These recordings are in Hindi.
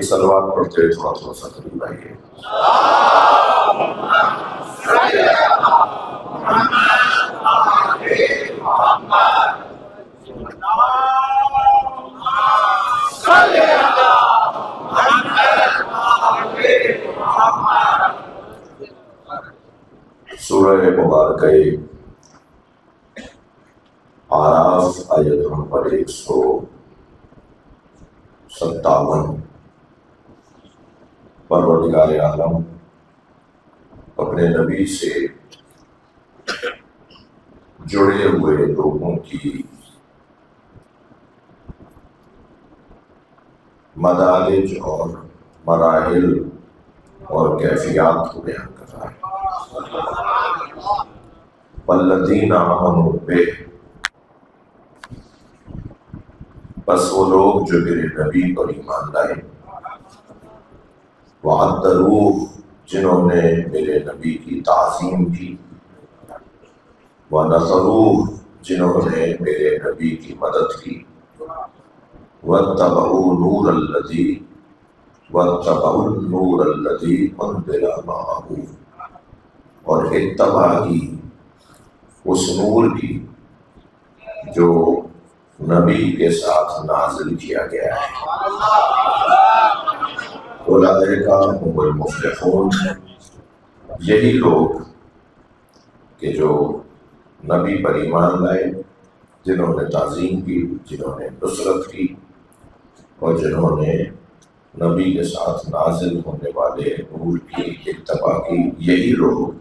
एक सलवार पढ़ते हुए थोड़ा थोड़ा सा करीब आइए सूरह मुबारक। आराफ आयत नंबर एक सौ सत्तावन परवरदिगार आलम, अपने नबी से जुड़े हुए लोगों की मदालिज और मराहल और कैफियात को बयान कर रहा है। पल्लदीन अमन पे बस वो लोग जो मेरे नबी पर ईमान लाए वरूह जिन्होंने मेरे नबी की ताजीम की। व नजरूह जिन्होंने मेरे नबी की मदद की। व तबू नूर अल्लदी व तबूर अल्लदी माहू। और इतबा की, उस नूर की, जो नबी के साथ नाजिल किया गया है। यही लोग के जो नबी पर ईमान लाए, जिन्होंने तज़ीम की, जिन्होंने नुसरत की और जिन्होंने नबी के साथ नाजिल होने वाले नूर की इतबा की, यही लोग,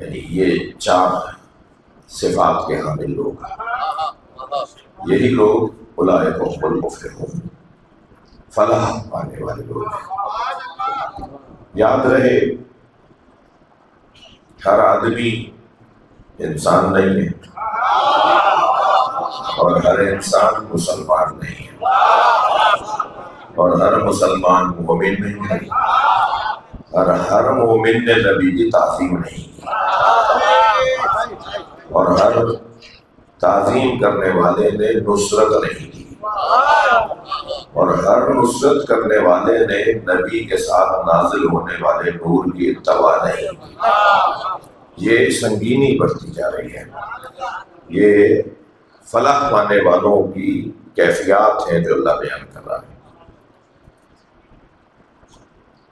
यानी ये चार सिफात के हामिल लोग यही लोग बुलाए मुफ्लिहून फलाह पाने वाले लोग। याद रहे, हर आदमी इंसान नहीं है। और हर इंसान मुसलमान नहीं है। और हर मुसलमान मोमिन नहीं है। और हर मोमिन ने नबी की ताजीम नहीं की। और हर ताजीम करने वाले ने नुसरत नहीं की। और हर नुसरत करने वाले ने नबी के साथ नाजिल होने वाले नूर की तबा नहीं। ये संगीनी बढ़ती जा रही है। ये फलाह पाने वालों की कैफियत है जो अल्लाह बयान कर रहा है।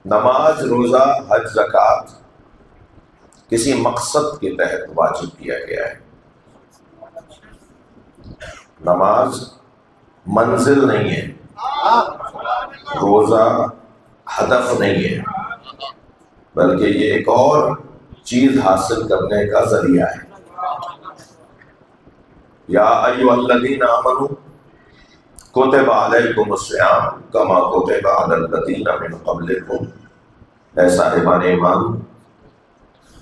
नमाज़, रोज़ा, हज, जक़ात किसी मकसद के तहत वाजिब किया गया है। नमाज़ मंजिल नहीं है। रोजा हदफ नहीं है। बल्कि ये एक और चीज़ हासिल करने का ज़रिया है। या अयुल्लदीन आमनु, कुतिबा अलैकुम सियाम कमा मिन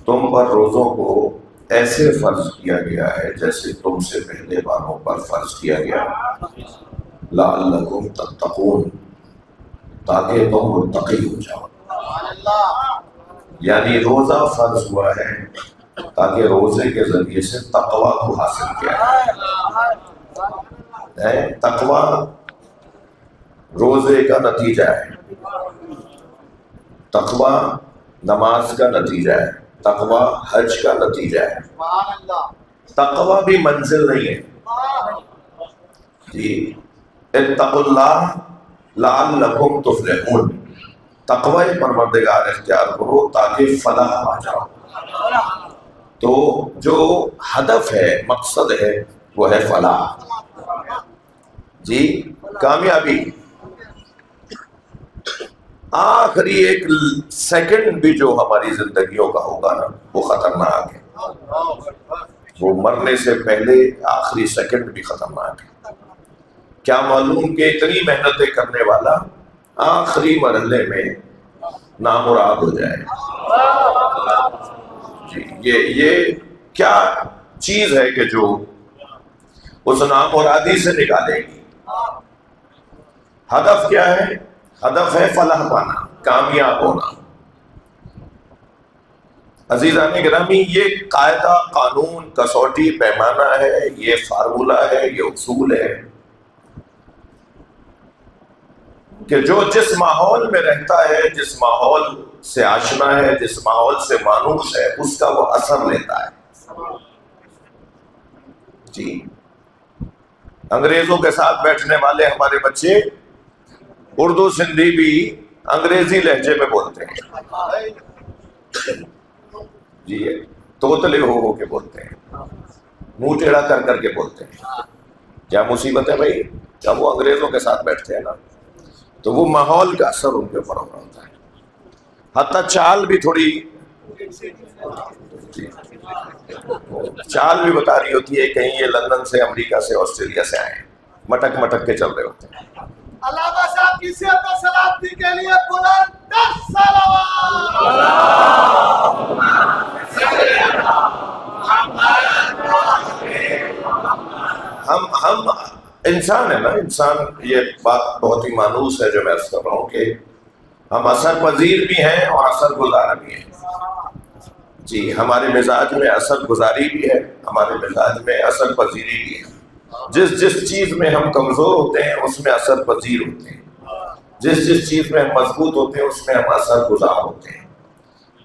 तुम पर रोज़ों को ऐसे फ़र्ज़ किया गया है जैसे तुमसे पहले वालों पर फ़र्ज़ किया गया। लाकुम तत्तकून ताकि तुम मुत्तकी हो जाओ यानी रोजा फ़र्ज़ हुआ है ताकि रोज़े के ज़रिए से तकवा को हासिल किया है तकवा रोज़े का नतीजा है तकवा नमाज़ का नतीजा है तकवा हज का नतीजा है तकवा भी मंजिल नहीं है जी परवरदिगार इख्तियार करो ताकि फलाह आ जाओ। तो जो हदफ है, मकसद है, वो है फलाह। जी, कामयाबी। आखिरी एक सेकंड भी जो हमारी जिंदगियों का होगा ना, वो खतरनाक है। वो मरने से पहले आखिरी सेकंड भी खतरनाक है। क्या मालूम कि इतनी मेहनतें करने वाला आखिरी मरहले में नामुराद हो जाए। ये ये क्या चीज़ है कि जो उस नामुरादी से निकालेगी? हदफ क्या है? हदफ है फलाह पाना, कामयाब होना। अजीजान ग्रामी, ये कायदा, कानून, कसौटी, पैमाना है, ये फार्मूला है, ये उसूल है। कि जो जिस माहौल में रहता है, जिस माहौल से आशना है, जिस माहौल से मानूस है, उसका वो असर लेता है। जी। अंग्रेज़ों के साथ बैठने वाले हमारे बच्चे, उर्दू सिंधी भी अंग्रेज़ी लहजे में बोलते हैं। जी तोतले हो हो के बोलते हैं। मुँह टेढ़ा कर करके बोलते हैं। क्या मुसीबत है भाई? जब वो अंग्रेज़ों के साथ बैठते हैं ना? तो वो माहौल का असर उनके ऊपर हो रहा होता है। हत्या चाल भी थोड़ी चाल भी बता रही होती है कहीं ये लंदन से अमेरिका से ऑस्ट्रेलिया से आए मटक मटक के चल रहे होते हैं। अलामा साहब की सलामती के लिए दस हम हम इंसान है ना, इंसान, ये बात बहुत ही मानूस है जो मैं कर रहा हूँ कि हम असर पजीर भी हैं और असर गुजार भी हैं। जी, हमारे मिजाज में असर गुजारी भी है, हमारे मिजाज में असर पजीरी भी है। जिस जिस चीज़ में हम कमज़ोर होते हैं, उसमें असर पजीर होते हैं। जिस जिस चीज़ में हम मज़बूत होते हैं, उसमें हम असर गुजार होते हैं।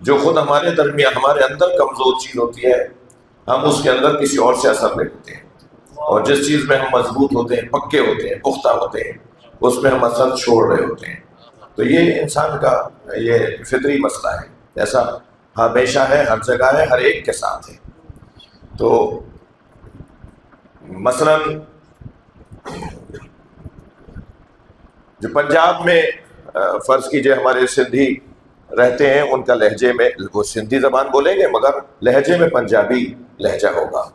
जो खुद हमारे दरमियान, हमारे अंदर कमज़ोर चीज़ होती है, हम उसके अंदर किसी और से असर लेते हैं। और जिस चीज़ में हम मज़बूत होते हैं, पक्के होते हैं, पुख्ता होते हैं, उसमें हम असर छोड़ रहे होते हैं। तो ये इंसान का ये फितरी मसला है। ऐसा हमेशा है, हर जगह है, हर एक के साथ है। तो मसलन जो पंजाब में फ़र्ज़ कीजिए हमारे सिंधी रहते हैं, उनका लहजे में, वो सिंधी ज़बान बोलेंगे, मगर लहजे में पंजाबी लहजा होगा।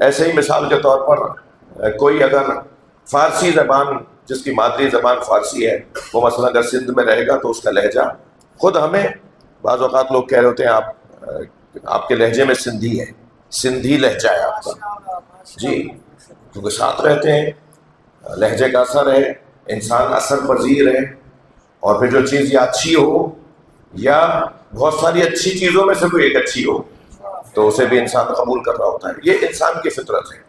ऐसे ही मिसाल के तौर पर कोई अगर फ़ारसी ज़बान, जिसकी मादरी ज़बान फ़ारसी है, वो मसला अगर सिंध में रहेगा तो उसका लहजा खुद हमें बाज़ अवत लोग कह रहे होते हैं, आप आपके लहजे में सिंधी है, सिंधी लहजा है आपका। जी, क्योंकि साथ रहते हैं, लहजे का असर है, इंसान असर पजीर है, और फिर जो चीज़ या अच्छी हो, या बहुत सारी अच्छी चीज़ों में से कोई एक अच्छी हो तो उसे भी इंसान कबूल कर रहा होता है। ये इंसान की फितरत है।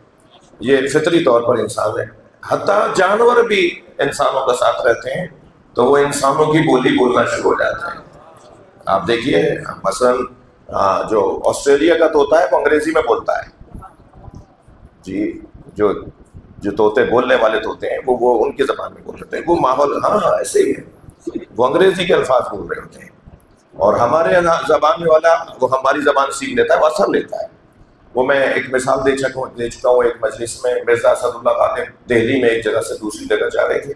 ये फितरी तौर पर इंसान है। हती जानवर भी इंसानों के साथ रहते हैं तो वो इंसानों की बोली बोलना शुरू हो जाते हैं। आप देखिए, मसलन जो ऑस्ट्रेलिया का तोता है, वो अंग्रेज़ी में बोलता है। जी, जो जो तोते बोलने वाले तोते हैं, वो वो उनकी जबान में बोल रहे हैं। वो माहौल हाँ हाँ ऐसे ही है। वो अंग्रेज़ी के अल्फाज बोल रहे होते हैं। और हमारे जबान वाला वो हमारी जबान सीख लेता है वो असर लेता है। वो मैं एक मिसाल दे चुका दे चुका हूँ एक मजलिस में मिर्ज़ा असदुल्ला गालिब दिल्ली में एक जगह से दूसरी जगह जा रहे थे।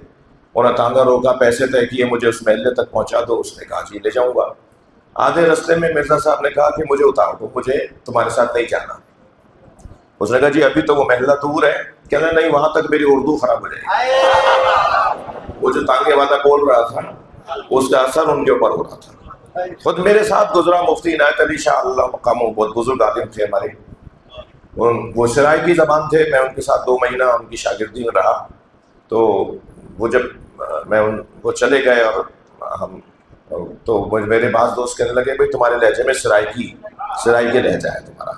उन्होंने तांगा रोका पैसे तय किए मुझे उस महल्ले तक पहुँचा दो उसने कहा जी ले जाऊँगा। आधे रास्ते में मिर्ज़ा साहब ने कहा कि मुझे उतार दो मुझे तुम्हारे साथ नहीं जाना। उसने कहा जी अभी तो वो महल्ला दूर है। कहना नहीं वहाँ तक मेरी उर्दू खराब हो जाएगी। वो जो तांगे वाला बोल रहा था उसका असर उनके ऊपर हो रहा था। खुद मेरे साथ गुजरा मुफ्ती इनायत अली शाह मकाम बहुत बुज़ुर्ग आदिम थे हमारे। उन वो शराय की ज़बान थे, मैं उनके साथ दो महीना उनकी शागिर्दी में रहा। तो वो जब मैं उन वो चले गए और हम तो मेरे पास दोस्त कहने लगे, भाई, तुम्हारे लहजे में सराय की सराय के लहजा है तुम्हारा।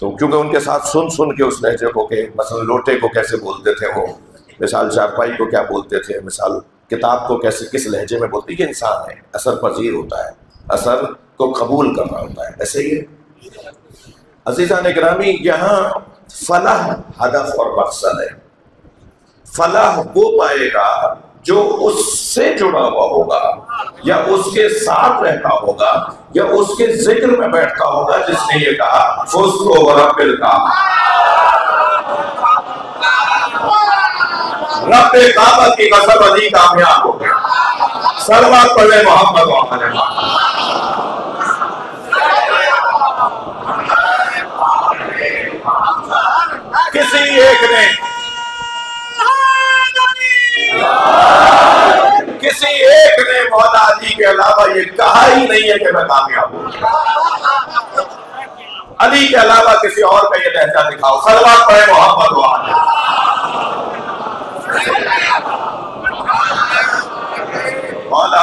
तो क्योंकि उनके साथ सुन सुन के उस लहजे को के मसल लोटे को कैसे बोलते थे वो, मिसाल चारपाई को क्या बोलते थे, मिसाल किताब को कैसे, किस लहजे में बोलते, ये इंसान है, असर पजीर होता है। असर को कबूल करना होता है। ऐसे ही अजीज़ा ने ग्रामी, यहाँ फलाह हदफ और मकसद है। फलाह वो पाएगा जो उससे जुड़ा हुआ होगा, या उसके साथ रहता होगा, या उसके ज़िक्र में बैठता होगा, जिसने ये कहा फुस्को रबिल का। रब काबा की कसम अली कामयाब हो गया। सरवा पढ़े मोहम्मद किसी एक ने किसी एक ने मौला अली के अलावा ये कहा ही नहीं है कि मैं कामयाब हूँ। अली के अलावा किसी और का ये लहजा दिखाओ। सलवा पढ़े मोहम्मद। मौला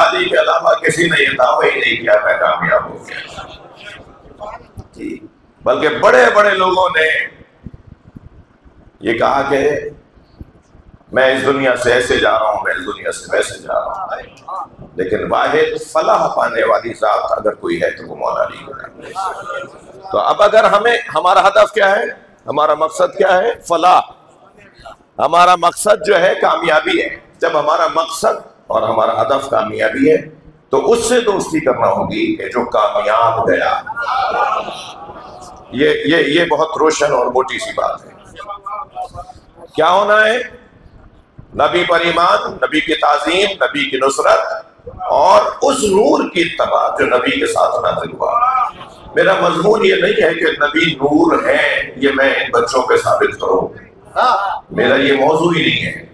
अली के अलावा किसी ने ये दावा ही नहीं किया, मैं कामयाब हो गया। बल्कि बड़े बड़े लोगों ने ये कहा कि मैं इस दुनिया से ऐसे जा रहा हूँ, मैं इस दुनिया से वैसे जा रहा हूँ। लेकिन वाहिद फलाह पाने वाली जात अगर कोई है तो वो मौला नहीं तो अब अगर हमें, हमारा हदफ क्या है? हमारा मकसद क्या है? फलाह। हमारा मकसद जो है, कामयाबी है। जब हमारा मकसद और हमारा हदफ कामयाबी है तो उससे दोस्ती करना होगी कि जो कामयाब गया। ये ये ये बहुत रोशन और मोटी सी बात है। क्या होना है? नबी पर ईमान, नबी की ताजीम, नबी की नुसरत और उस नूर की तबाह जो नबी के साथ नाजिल हुआ। मेरा मजमून ये नहीं है कि नबी नूर है, ये मैं इन बच्चों पे साबित करूँ। मेरा ये मौजू ही नहीं है।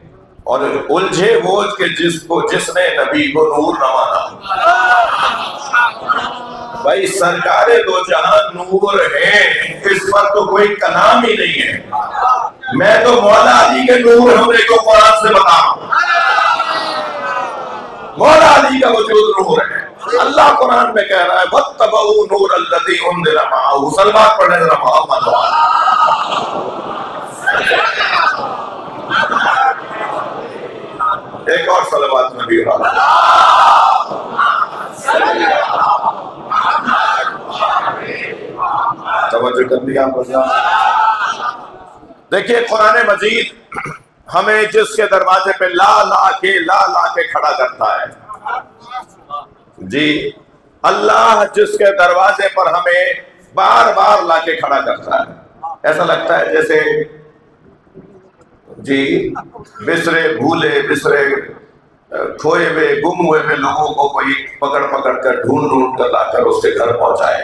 और उलझे वो के जिसको, जिसने नबी को नूर न माना। भाई, सरकारे दो जहाँ नूर है, इस पर तो कोई कलाम ही नहीं है। मैं तो मौला अली के नूर होने को कुरान से बता मौला अली का वजूद नूर है। अल्लाह कुरान में कह रहा है, वत्तबऊ नूर अल्लज़ी उनज़िला माअहू सलवात पढ़ने जरा मोहम्मद एक और सलवात नबी तवज्जो कर देखिए, कुरान मजीद हमें जिसके दरवाजे पे ला ला के, ला ला के खड़ा करता है। जी, अल्लाह जिसके दरवाजे पर हमें बार बार लाके खड़ा करता है। ऐसा लगता है जैसे जी, बिसरे भूले, बिसरे खोए हुए, गुम हुए हुए लोगों को कोई पकड़ पकड़ कर ढूंढ ढूंढ कर लाकर उसके घर पहुँचाए।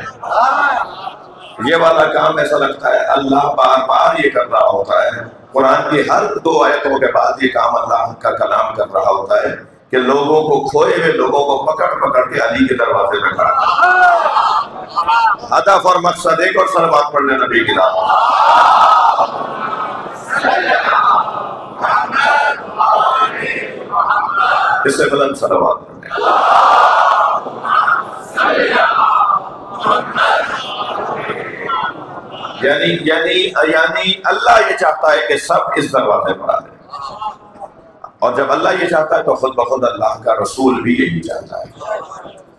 ये वाला काम ऐसा लगता है, अल्लाह बार बार ये कर रहा होता है। कुरान की हर दो आयतों के बाद ये काम अल्लाह का कलाम कर रहा होता है कि लोगों को, खोए हुए लोगों को पकड़ पकड़ के अली के दरवाजे में खड़ा हदफ और मकसद एक और सलवात पढ़ने नबी की नाम इससे बुलंद सलवात यानी यानी यानी अल्लाह ये चाहता है कि सब इस दरवाजे पर आ और जब अल्लाह ये चाहता है तो खुद बखुद अल्लाह का रसूल भी यही चाहता है।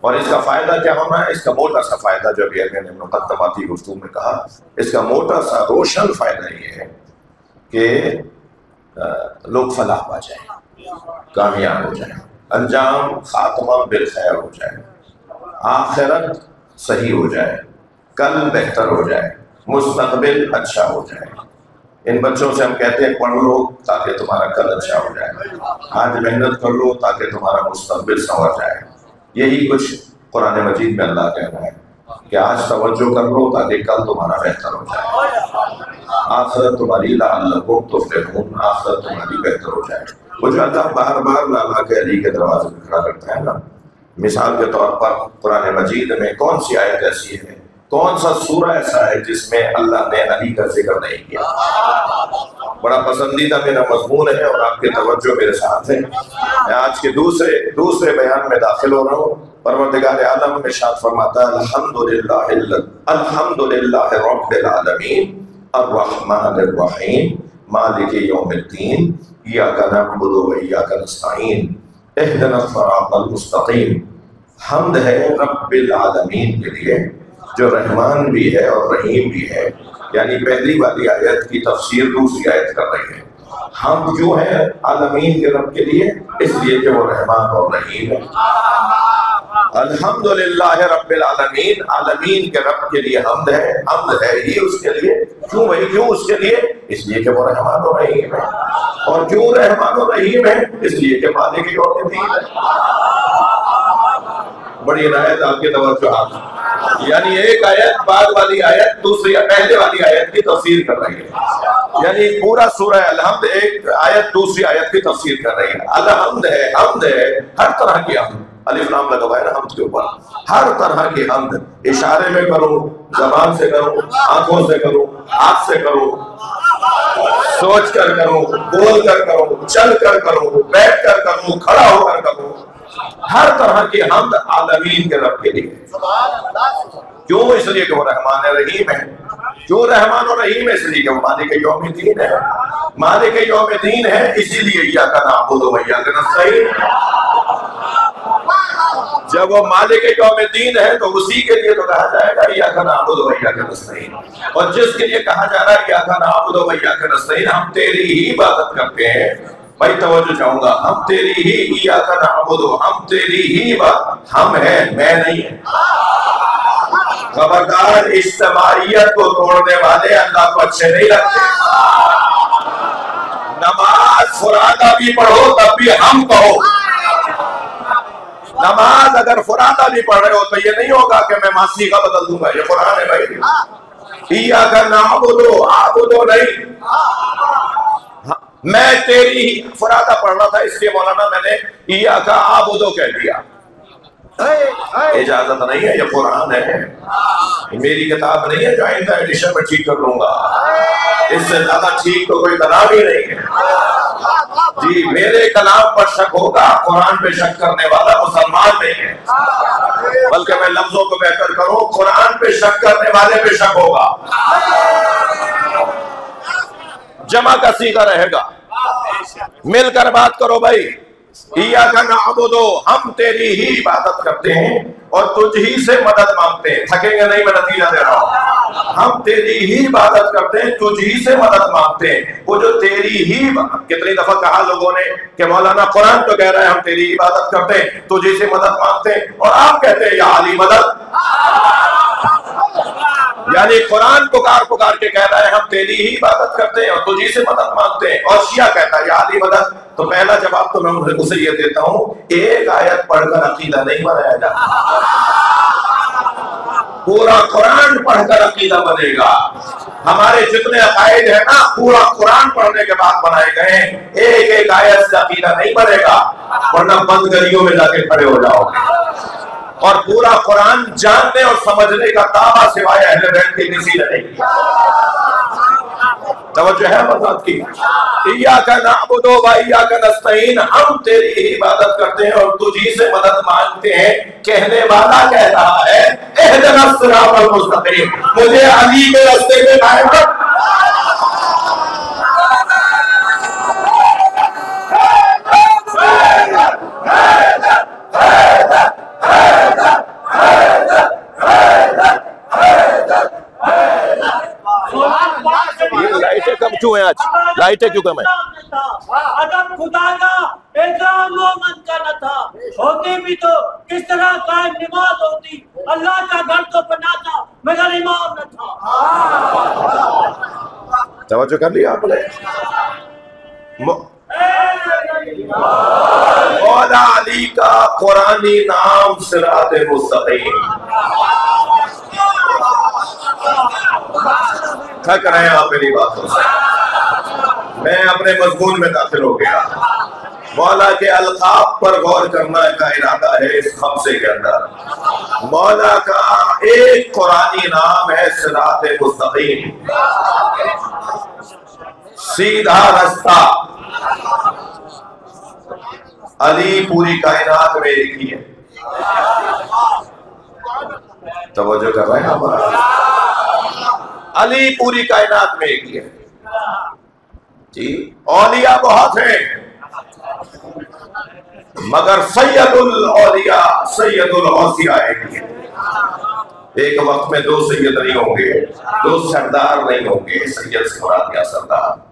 और इसका फ़ायदा क्या होना? है इसका मोटा सा फ़ायदा, जो अभी मैंने मुकदमाती गुफ्तू में कहा, इसका मोटा सा रोशन फ़ायदा ये है कि लोग फलाह पा जाए। कामयाब हो जाए। अंजाम खात्मा बिल खैर हो जाए। आखिरत सही हो जाए। कल बेहतर हो जाए। मुस्तकबिल अच्छा हो जाए। इन बच्चों से हम कहते हैं, पढ़ लो ताकि तुम्हारा कल अच्छा हो जाए। आज मेहनत कर लो ताकि तुम्हारा मुस्तकबिल संवर जाए। यही कुछ कुरान मजीद में अल्लाह कह रहा है कि आज तवज्जो कर लो ताकि कल तुम्हारा बेहतर हो जाए। आखिरत तुम्हारी लालकुम तो फिर आखिरत तुम्हारी बेहतर हो जाए। अल्लाह बार बार लाला के अली के दरवाजे पर खड़ा करता है ना। मिसाल के तौर पर कुरान मजीद में कौन सी आयत ऐसी है? कौन सा सूरा ऐसा है जिसमें अल्लाह ने अली का ज़िक्र नहीं किया? बड़ा पसंदीदा मेरा मजमून है और आपके तवज्जो मेरे साथ है। मैं आज के दूसरे दूसरे बयान में दाखिल हो रहा हूँ। परवरदिगार आलम में शाद फरमाता है अल्हम्दुलिल्लाह अल्हम्दुलिल्लाह रब्बिल आलमीन, अर्रहमानिर रहीम। मालिक यौमिद्दीन इय्याका नअबुदु व इय्याका नस्तईन इहदिना सिरातल मुस्तकीम हमद है रब्बिल आलमीन के लिए, जो रहमान भी है और रहीम भी है। यानी पहली वाली आयत की तफसीर दूसरी आयत कर रही है। हम क्यों है आलमीन के रब के लिए, इसलिए कि वो रहमान और रहीम है। अल्हम्दुलिल्लाह रब्बिल आलमीन आलमीन के रब के लिए हमद है हमद है ही उसके लिए। क्यों भाई? क्यों उसके लिए? इसलिए कि वो रहमान और रहीम है। और क्यों रहमान और रहीम है, इसलिए कि यौम दीन है। बड़ी इनायत आपके तवज्जो यानी एक आयत बाद वाली आयत, दूसरी पहले वाली आयत की तफसीर कर रही है। यानी पूरा सूरह अलहमद एक आयत, दूसरी आयत की तफसीर कर रही है। अलहमद है, हमद है, हर तरह की हमद। अलिफ नाम लगा हुआ है ना हमद के ऊपर। हर तरह की हमद। इशारे में करो, जबान से करो, आँखों से करो, हाथ से करो। सोच कर करो बोल कर करो चल कर करो बैठ कर करो, खड़ा होकर करो। हर तरह की हमद आलमीन के रब के लिए। क्यों इसलिए कि वो रहमान रहीम है, जो रहमान और रहीम है, इसलिए कि वो मालिक यौम दीन है। मालिक यौम दीन है, इसीलिए या का नाम दो भैया का नस्ताइन जब वो मालिक यौम दीन है तो उसी के लिए तो कहा जाएगा या का नाम दो भैया का नस्ताइन और जिसके लिए कहा जा रहा है या का नाम दो भैया का नस्ताइन हम तेरी ही इबादत करते हैं। भाई तवज्जो चाहूँगा। हम तेरी ही इया का नाबुदो हम तेरी ही बात। हम है, मैं नहीं है। खबरदार इज्तमाइयत को तोड़ने वाले अल्लाह को अच्छे नहीं लगते। नमाज़ फुरादा भी पढ़ो, तब भी हम कहो। नमाज़ अगर फुरादा भी पढ़ रहे हो तो ये नहीं होगा कि मैं मासी का बदल दूँगा। ये फुरान है भाई। इया का नाबुदो आबुदो नहीं। मैं तेरी ही फुरादा पढ़ रहा था, इसलिए मौलाना मैंने इया का आबुदो कह दिया। इजाज़त नहीं है ये कुरान है। मेरी किताब नहीं है जो आइंदा एडिशन में ठीक कर लूँगा। इससे ज़्यादा ठीक तो कोई कलाम ही नहीं है। जी मेरे कलाम पर शक होगा कुरान पे शक करने वाला मुसलमान नहीं है। बल्कि मैं लफ्जों को बेहतर करूँ कुरान पे शक करने वाले पे शक होगा। जमा का सीधा रहेगा। मिलकर बात करो भाई। इया हम तेरी ही इबादत करते हैं और तुझ ही से मदद मांगते हैं। थकेंगे नहीं, मैं नतीजा दे रहा हूँ। हम तेरी ही इबादत करते हैं, तुझ ही से मदद मांगते हैं। वो जो तेरी ही कितनी दफ़ा कहा लोगों ने कि मौलाना कुरान तो कह रहा है, हम तेरी इबादत करते हैं, तुझे से मदद मांगते हैं। और आप कहते हैं, या अली मदद। यानी कुरान पुकार पुकार के कह रहा है, हम तेरी ही इबादत करते हैं और तुझी से मदद मांगते हैं। और शिया कहता है, या मदद। तो पहला जवाब तो मैं उसे ये देता हूँ, एक आयत पढ़कर अकीदा नहीं बनाया जाता पूरा कुरान पढ़कर अकीदा बनेगा। हमारे जितने अकायद है ना, पूरा कुरान पढ़ने के बाद बनाए गए एक एक आयत से अकीदा नहीं बनेगा, वरना बंद गलियों में जाके खड़े हो जाओगे। और पूरा कुरान जानने और समझने का दावा सिवाय अहले बैत के किसी ने नहीं तवज्जो है बात की। इया का नाबुदो व इया का नस्तईन, हम तेरी ही इबादत करते हैं और तुझी से मदद मांगते हैं। कहने वाला कह रहा है इहदिना सिरातल मुस्तकीम, मुझे अली के रास्ते पे कायम रख कम क्यों है आज? लाइटें क्यों कम है? अगर खुदा का मोहम्मद का न था होती भी तो किस तरह कायम नमाज़ होती? अल्लाह का घर तो बनाता मगर इमाम न था। तवज्जो कर लिया आपने। अली का कुरानी नाम सिरात मुस्तकीम। थक रहे हैं आप मेरी बातों से। मैं अपने मजमून में दाखिल हो गया। मौला के अलकाब पर गौर करना का इरादा है इस खमसे के अंदर। मौला का एक कुरानी नाम है सिरात मुस्तकीम। सीधा रास्ता। अली पूरी कायनात में एक ही। है तवज्जो कर रहे हैं अली पूरी कायनात में एक ही। है जी, औलिया बहुत है। मगर सैयदुल औलिया, सैयदुल औसिया एक ही है। एक वक्त में दो सैयद नहीं होंगे, दो सरदार नहीं होंगे, सैयद से मुराद या सरदार?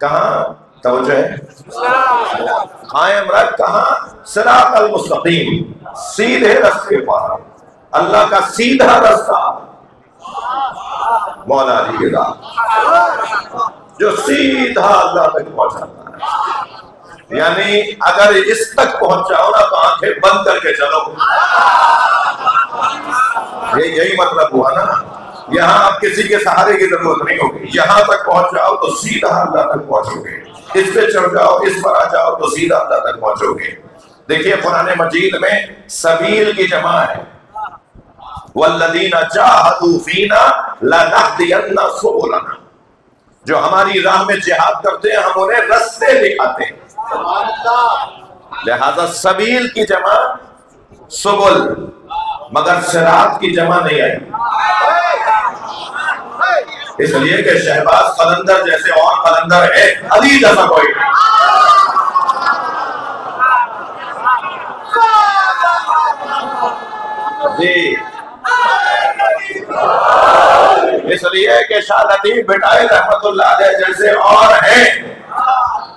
कहा? तवज्जो है। कायम रख कहा? सिरात अल मुस्तकीम सीधे रास्ते पर। अल्लाह का सीधा रास्ता। मौला अली के दाम जो सीधा अल्लाह तक पहुंचाता है। यानी अगर इस तक पहुँच जाओ ना तो आँखें बंद करके चलो। ये यही मतलब हुआ ना। यहाँ आप किसी के सहारे की ज़रूरत नहीं होगी। यहाँ तक पहुँच जाओ तो सीधा अल्लाह तक पहुंचोगे। इस पे चढ़ जाओ, इस पर आ जाओ तो सीधा अल्लाह तक पहुंचोगे। देखिए कुरान मजीद में सबील की जमा है। जो हमारी राह में जिहाद करते हैं, हम उन्हें रस्ते दिखाते हैं। लिहाजा सबील की जमा सुबुल, मगर सिरात की जमा नहीं आई। इसलिए कि शहबाज कलंदर जैसे और कलंदर है, अली जैसा कोई जी। इसलिए कि शाह लतीफ बिटाए रहमतुल्लाह जैसे और हैं,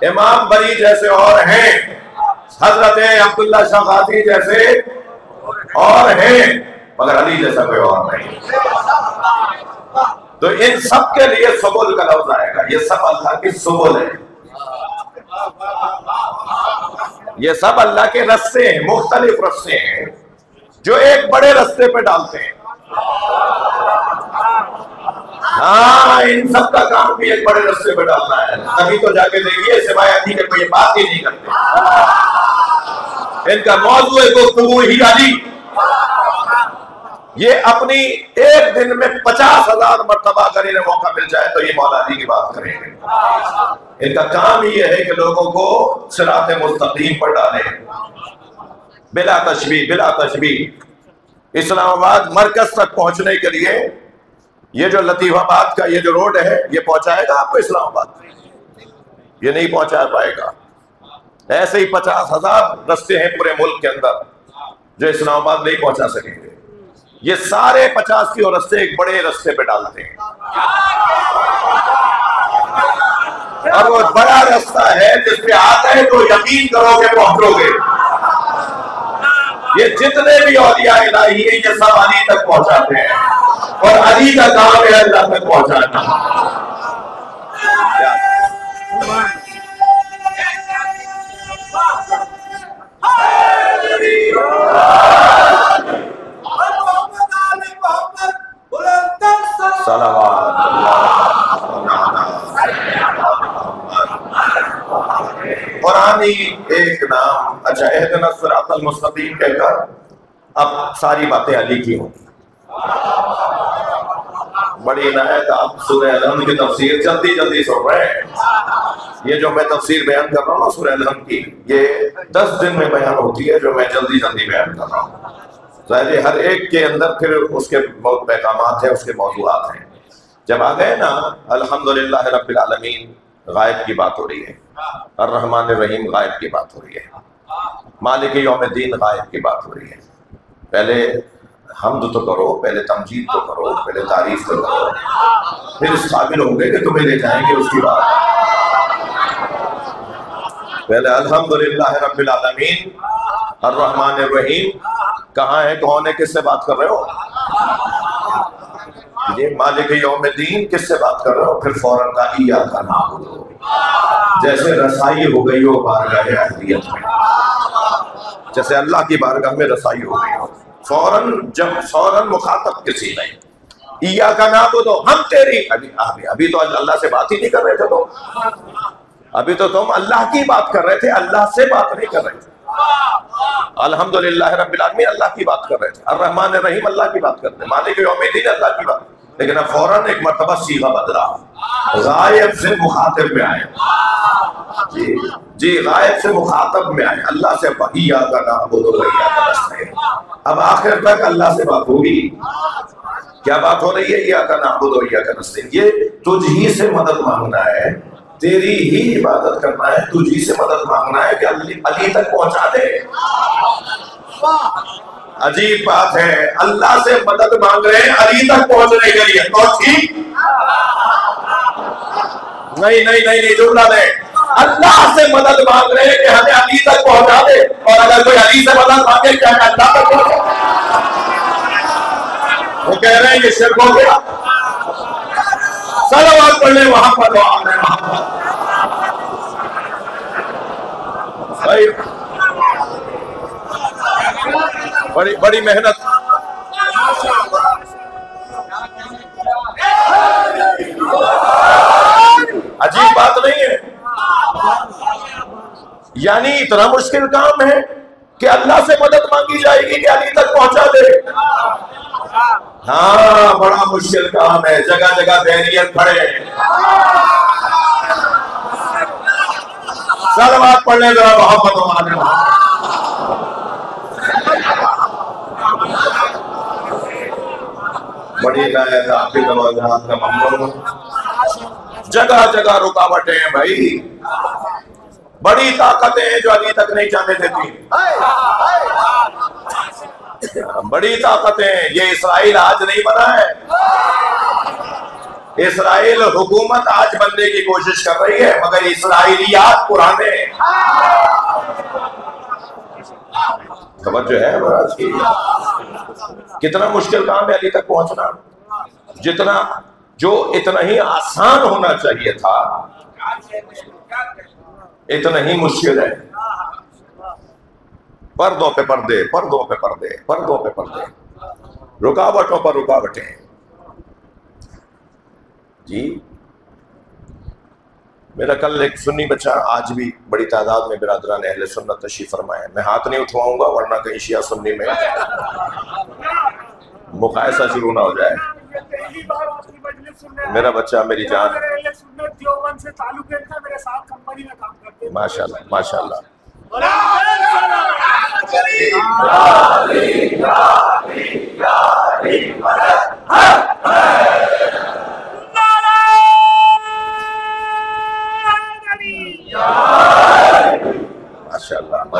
इमाम बरी जैसे और हैं, हज़रत अब्दुल्ला शाह गाजी जैसे और हैं, मगर अली जैसा कोई और नहीं। तो इन सब के लिए सबुल का लफ्ज आएगा। ये सब अल्लाह की सबुल है। ये सब अल्लाह के रस्ते हैं, मुख्तलिफ़ रस्ते हैं, जो एक बड़े रस्ते पे डालते हैं। हाँ इन सब का काम भी एक बड़े रस्ते पे डालना है। तभी तो जाके देखिए, सिवाय अली के कोई बात ही नहीं करते। इनका मौजू है गुफ्तगू ही अली ये अपनी एक दिन में पचास हज़ार मरतबा अगर इन्हें मौका मिल जाए तो ये मौला अली की बात करेंगे इनका काम ये है कि लोगों को सिरात मुस्तकीम पर डालें। बिला तशबी बिला तशबी इस्लामाबाद मरकज तक पहुँचने के लिए ये जो लतीफाबाद का ये जो रोड है, ये पहुंचाएगा आपको इस्लामाबाद? ये नहीं पहुँचा पाएगा। ऐसे ही पचास हज़ार रस्ते हैं पूरे मुल्क के अंदर जो इस्लामाबाद नहीं पहुँचा सकेंगे। ये सारे पचास की और रस्ते एक बड़े रस्ते पे डालते हैं। और वो बड़ा रास्ता है जिसपे आते हैं तो यकीन करोगे पहुंचोगे ये जितने भी औलिया इलाही है, ये सब अली तक पहुंचाते हैं। और अली का काम है अल्लाह तक पहुंचाना। एक नाम। अच्छा एहदना कहकर अब सारी बातें अली की होंगी बड़ी इनायत आप अलहम की तफसीर जल्दी जल्दी सुन रहे हैं। ये जो मैं तफसीर बयान कर रहा हूँ ना अलहम की, ये दस दिन में बयान होती है जो मैं जल्दी जल्दी बयान कर रहा हूँ। ज़ाहिर है, हर एक के अंदर फिर उसके बहुत पैगाम हैं उसके मौजूद हैं। जब आ गए ना अल्हम्दुलिल्लाह रब्बिल आलमीन गायब की बात हो रही है। और रहमान रहीम गायब की बात हो रही है। मालिक यौम दीन गायब की बात हो रही है। पहले हमद तो करो पहले तमजीद तो करो पहले तारीफ़ तो करो। फिर इस काबिल कि तुम्हें ले जाएँगे उसकी बात। पहले अल्हम्दुलिल्लाह रब्बिल आलमीन और रहमान रहीम। कहाँ है? कौन है? किससे बात कर रहे हो? ये मालिक यौम दीन किससे बात कर रहे हो? फिर फ़ौरन का ईया का नाम जैसे रसाई हो गई हो, बारगाह में। जैसे अल्लाह की बारगाह में रसाई हो गई हो। फ़ौरन जब, फ़ौरन मुखातब किसी नहीं ईया का नाम हो हम तेरी। अभी अभी अभी तो अल्लाह से बात ही नहीं कर रहे थे तो अभी तो तुम अल्लाह की बात कर रहे थे, अल्लाह से बात नहीं कर रहे थे। अल्हम्दुलिल्लाह रब्बिल आलमीन, अल्लाह की बात कर रहे थे। और रहमान रहीम अल्लाह की बात करते हैं। मालिक यौमिद्दीन, अल्लाह की बात लेकिन अब फ़ौरन एक मरतबा सीगा बदला। गायब से मुखातिब में आए। जी जी, गायब से मुखातब में आए। अल्लाह से वहिया का नाम बोलो वहिया का नस्ते अब आखिर तक अल्लाह से बात होगी। क्या बात हो रही है? या का नाम बोलो या का नस्ते ये तुझ ही से मदद मांगना है। तेरी ही इबादत करना है तुझी से मदद मांगना है कि अली, तक पहुँचा दे। अजीब बात है अल्लाह से मदद मांग रहे हैं अली तक पहुँचने के लिए। तो ठीक। नहीं नहीं नहीं नहीं जुमला नहीं। अल्लाह से मदद मांग रहे हैं कि हमें अली तक पहुँचा दे। और अगर कोई अली से मदद मांगे क्या अल्लाह तक पहुँचे वो कह रहे हैं ये शिरक हो गया। सलावात पढ़ने वहाँ पर भाई, बड़ी बड़ी मेहनत। अजीब बात नहीं है। यानी इतना मुश्किल काम है। कि अल्लाह से मदद मांगी जाएगी कि अली तक पहुँचा दे। हाँ बड़ा मुश्किल काम है। जगह जगह बैरियर खड़े हैं। सलवात पढ़ने जरा मोहब्बत माने बड़ी लायक आपके का जगह जगह रुकावटें हैं भाई। बड़ी ताकतें हैं जो अली तक नहीं जाने देती। बड़ी ताकतें ये इसराइल आज नहीं बना है। इसराइल हुकूमत आज बनने की कोशिश कर रही है मगर इसराइलियात पुराने जो है महाराज की। कितना मुश्किल काम है अली तक पहुँचना। जितना जो इतना ही आसान होना चाहिए था इतना ही मुश्किल है। पर्दों पे पर्दे, पर्दों पे पर्दे, पर्दों पे पर्दे। रुकावटों पर रुकावटें। जी। मेरा कल एक सुन्नी बच्चा आज भी बड़ी तादाद में बिरादरा ने अहले सुन्नत तशरीफ़ फरमाया मैं हाथ नहीं उठवाऊँगा, वरना कहीं शिया सुन्नी में मुकायसा शुरू ना हो जाए। पहली बार आपकी मजलिस सुन रहे मेरा बच्चा मेरी जान। मेरे अहले सुन्नत देवबंद से ताल्लुक था मेरे साथ कंपनी में काम करते हैं माशाल्लाह माशाल्लाह।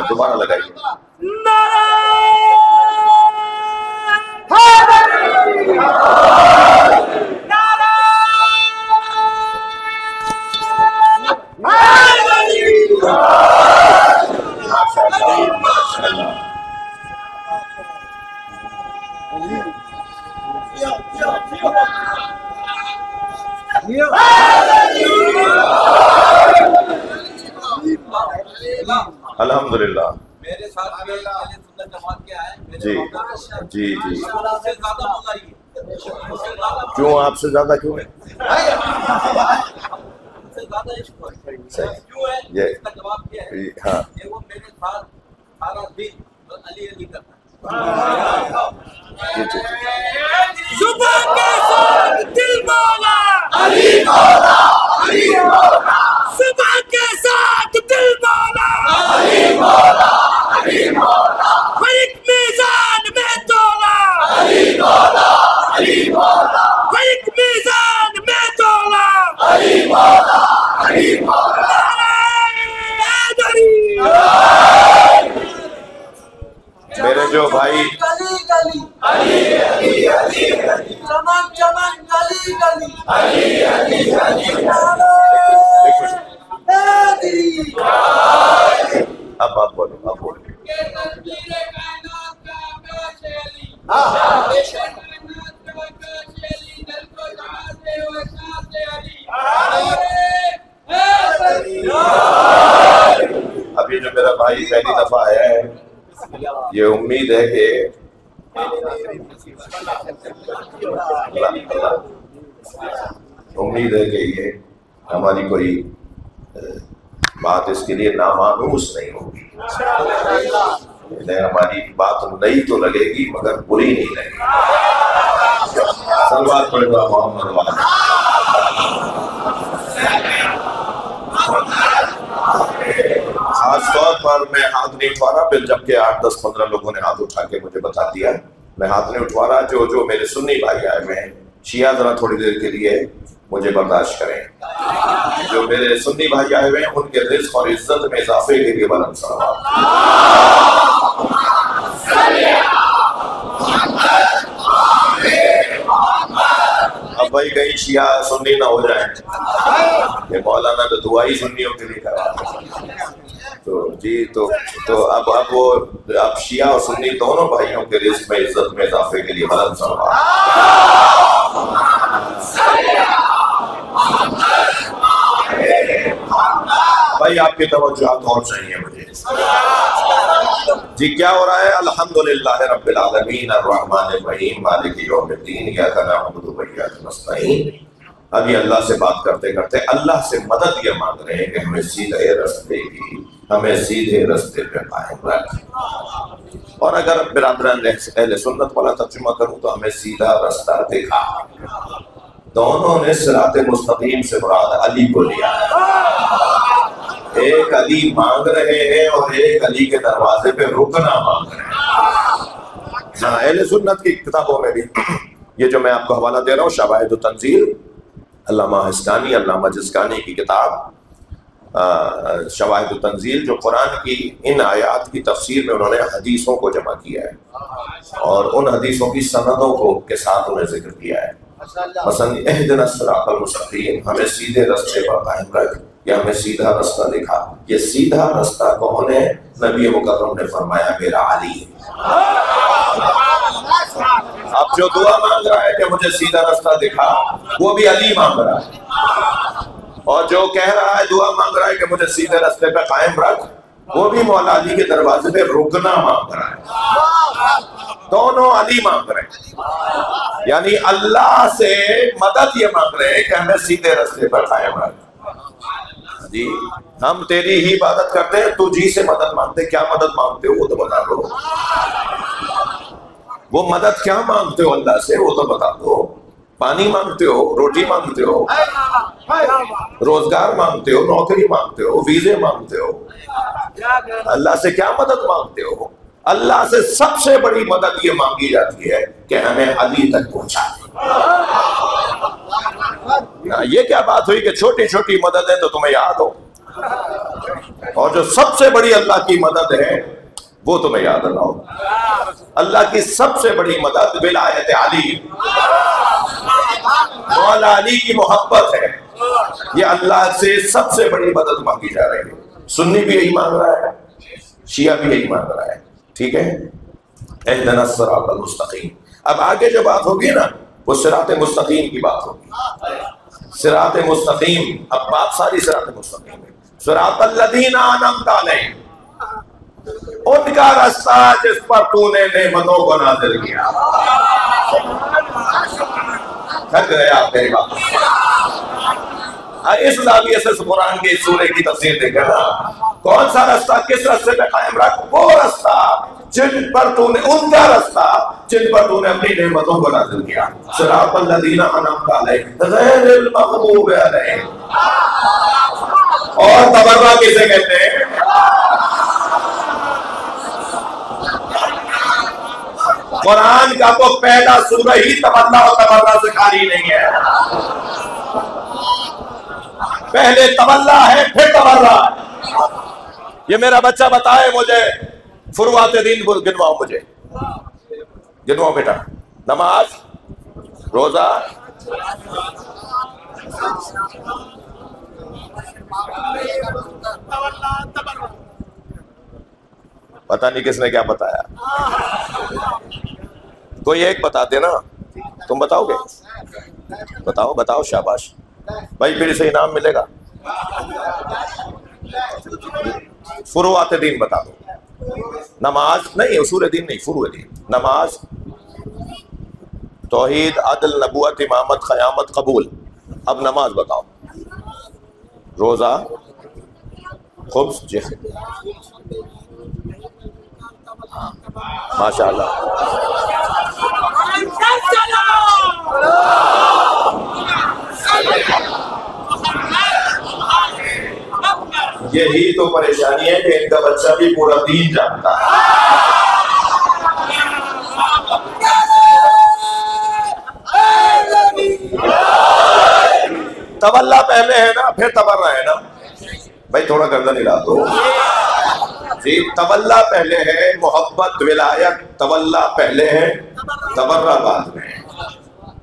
दोबारा लगाइए अल्हम्दुलिल्लाह। मेरे साथ के जी। जी जी। क्यों आपसे ज़्यादा क्यों है? है है? ये- इसका जवाब क्या है हाँ। ये वो साथ सारा दिन बस अली अली करता है। जी जी। सुबह के साथ दिल मौला सुबह के मौला हर एक मीजान में तोला हर एक मीजान में तोला मेरे जो भाई गली गली चमन चमन गली गली अब आप बोलो आप बोलो। अभी जो मेरा भाई पहली दफ़ा आया है, ये उम्मीद है कि उम्मीद है कि ये हमारी कोई बात इसके लिए नामानूस नहीं होगी। हमारी बात नई तो लगेगी, मगर बुरी नहीं लगेगी। सलवार पड़ेगा मोहम्मद वाला खास तौर पर मैं हाथ नहीं उठवा रहा फिर जबकि आठ, दस, पंद्रह लोगों ने हाथ उठा के मुझे बता दिया, मैं हाथ नहीं उठवा रहा जो जो मेरे सुन्नी भाई आए, मैं शिया जरा थोड़ी देर के लिए मुझे बर्दाश्त करें। जो मेरे सुन्नी भाई आए हुए हैं, उनके रिस्क और इज़्ज़त में इजाफे के लिए बलंद सलाम। अब भाई कहीं शिया सुन्नी ना हो जाए। ये मौलाना तो दुआ ही सुन्नियों के लिए करा तो जी तो तो अब अब वो, अब शिया और सुन्नी दोनों भाइयों के रिस्क में, इज़्ज़त में इजाफे के लिए बलंद सलाम। भाई, आपकी तवज्जुहात और चाहिए मुझे। जी, क्या हो रहा है? अल्हम्दुलिल्लाह रब्बिल आलमीन अर्रहमानिर रहीम मालिक यौमिद्दीन इय्याका नअबुदु व इय्याका नस्तईन। अभी अल्लाह से बात करते करते, अल्लाह से मदद ये मांग रहे हैं कि हमें सीधे रास्ते की, हमें सीधे रास्ते पे कायम रख। और अगर बिरादरान अहले सुन्नत वाला तर्जुमा करूँ तो हमें सीधा रास्ता दिखा। दोनों ने सिरात मुस्तकीम से मुराद अली को लिया। एक अली मांग रहे हैं और एक अली के दरवाजे पे रुकना मांग रहे हैं। हाँ अहले सुन्नत की किताबों में भी ये जो मैं आपको हवाला दे रहा हूँ शवाहिद तंजील, अल्लामा हिस्कानी, अल्लामा जिस्कानी की किताब शवाहिद तंजील, जो कुरान की इन आयात की तफसीर में उन्होंने हदीसों को जमा किया है और उन हदीसों की सनदों को के साथ उन्हें ज़िक्र किया है। मसन एहदना मुस्तकीम हमें सीधे रास्ते पर कायम रख या हमें सीधा रास्ता दिखा। ये सीधा रास्ता कौन है? नबी मुकर्रम ने फरमाया, मेरा अली है। अब जो दुआ मांग रहा है कि मुझे सीधा रास्ता दिखा, वो भी अली मांग रहा है। और जो कह रहा है, दुआ मांग रहा है कि मुझे सीधे रास्ते पे कायम रख वो भी मौला अली के दरवाजे पे रुकना मांग रहा है। दोनों अली मांग रहे हैं। यानी अल्लाह से मदद ये मांग रहे हैं कि हमें सीधे रास्ते पर कायम जी, हम तेरी ही इबादत करते हैं, तू जी से मदद मांगते क्या मदद मांगते हो, वो तो बता दो। वो मदद क्या मांगते हो अल्लाह से, वो तो बता दो। पानी मांगते हो रोटी मांगते हो रोज़गार मांगते हो नौकरी मांगते हो वीजे मांगते हो। अल्लाह से क्या मदद मांगते हो? अल्लाह से सबसे बड़ी मदद ये मांगी जाती है कि हमें अली तक पहुँचा ना, ये क्या बात हुई कि छोटी छोटी मदद है तो तुम्हें याद हो? और जो सबसे बड़ी अल्लाह की मदद है वो तुम्हें याद ना हो। अल्लाह की सबसे बड़ी मदद, विलायत अली। मौला अली की मोहब्बत है। ये अल्लाह से सबसे बड़ी मदद मांगी जा रही है। सुन्नी भी यही मांग रहा है, शिया भी यही मांग रहा है। ठीक है? मुस्तकीम। अब आगे जो बात होगी ना, वो सिरात मुस्तकीम की बात होगी। सिरात मुस्तकीम, अब बात सारी सिरात मुस्तकीम है। अलैहिम। उनका रास्ता जिस पर तूने नेमतों को नाजिल किया। थक गया मेरी बात। हाँ, इस जाविये से कुरान के सूर्य की देखें ना। कौन सा रास्ता किस रास्ते पे कायम रख? वो रास्ता जिन पर तूने उनका रास्ता जिन पर तूने अपनी नेमतों को नाजिल किया। सिरातल लदीना अनअमता अलैहिम गैरिल मगदूब अलैहिम और तबर्रा किसे कहते हैं? कुरान का तो पहला सूरह ही तमन्ना और तबर्रा से खाली नहीं है। पहले तबल्ला है, फिर है। ये मेरा बच्चा बताए मुझे फुरुआत दिन गिनवाओ मुझे। गिनवाओ बेटा। नमाज़, रोजा। पता नहीं किसने क्या बताया। कोई एक बताते ना तुम बताओगे? बताओ बताओ, शाबाश। भाई, फिर से इनाम मिलेगा। फुरुआत दिन बता दो। नमाज़, नहीं उसूल दिन नहीं फुरू दिन। नमाज़, तोहीद, अदल नबूत इमामत ख़यामत कबूल। अब नमाज़ बताओ। रोज़ा खुब्स जी माशाल्लाह। यही तो परेशानी है कि इनका बच्चा भी पूरा दीन जानता है। तबल्ला पहले है ना, फिर तबर्रा है ना। भाई, थोड़ा गर्दन हिला दो जी तबल्ला पहले है, मोहब्बत, विलायत तबल्ला पहले है तबर्रा बाद में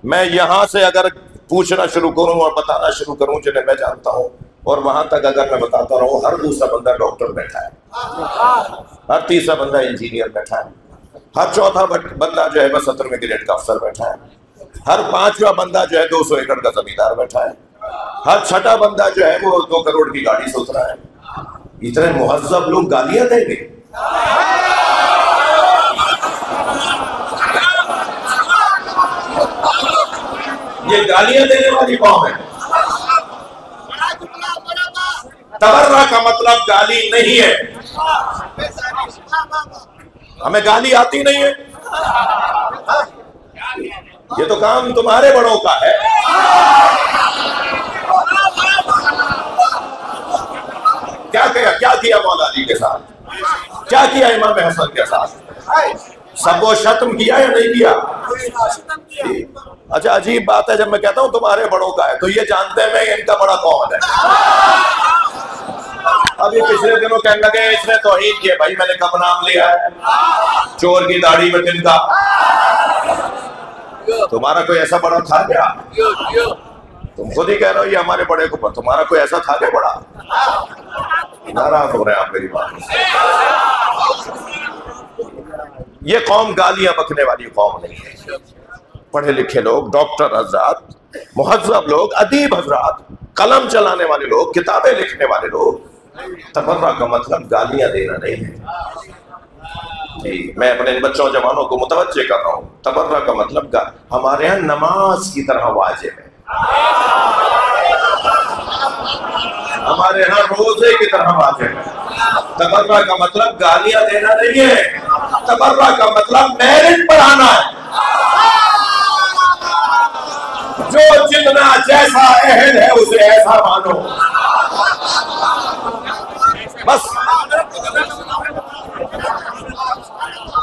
मैं यहाँ से अगर पूछना शुरू करूँ और बताना शुरू करूँ, जिन्हें मैं जानता हूँ, और वहाँ तक अगर मैं बताता रहूँ, हर दूसरा बंदा डॉक्टर बैठा है। हर तीसरा बंदा इंजीनियर बैठा है। हर चौथा बंदा जो है, बस सत्रहवें ग्रेड का अफसर बैठा है। हर पांचवा बंदा जो है, दो सौ एकड़ का जमींदार बैठा है। हर छठा बंदा जो है, वो दो करोड़ की गाड़ी सोच रहा है। इतने मुहज्जब लोग गालियाँ देंगे। ये गालियाँ देने वाली कौन है? तबर्रा का मतलब गाली नहीं है। हमें गाली आती नहीं है। ये तो काम तुम्हारे बड़ों का है। क्या किया? क्या किया मौला अली के साथ? क्या किया इमाम हसन के साथ? सबको शत्म किया या नहीं किया? अच्छा अजीब बात है, जब मैं कहता हूँ तुम्हारे बड़ों का है तो ये जानते हैं मैं इनका बड़ा कौन है। अभी पिछले दिनों कहने लगे, इसने तोहीन किया भाई, मैंने कब नाम लिया है? चोर की दाढ़ी में तिनका तुम्हारा कोई ऐसा बड़ा था क्या? तुम खुद ही कह रहे हो ये हमारे बड़े को तुम्हारा कोई ऐसा था क्या बड़ा? नाराज़ हो रहे हैं आप मेरी बात ये कौम गालियाँ बकने वाली कौम नहीं है। पढ़े लिखे लोग डॉक्टर हजरात मुहजब लोग अदीब हजरात कलम चलाने वाले लोग किताबें लिखने वाले लोग तबर्रा का मतलब गालियाँ देना नहीं है। जी मैं अपने इन बच्चों जवानों को मुतवज्जे कर रहा हूँ। तबर्रा का मतलब गा, हमारे यहाँ नमाज़ की तरह वाजिब है। हमारे यहाँ रोज़े की तरह वाजिब है। तबर्रा का मतलब गालियाँ देना नहीं है। तबर्रा का मतलब मेरिट बढ़ाना है। जो जितना जैसा अहल है, उसे ऐसा मानो। बस।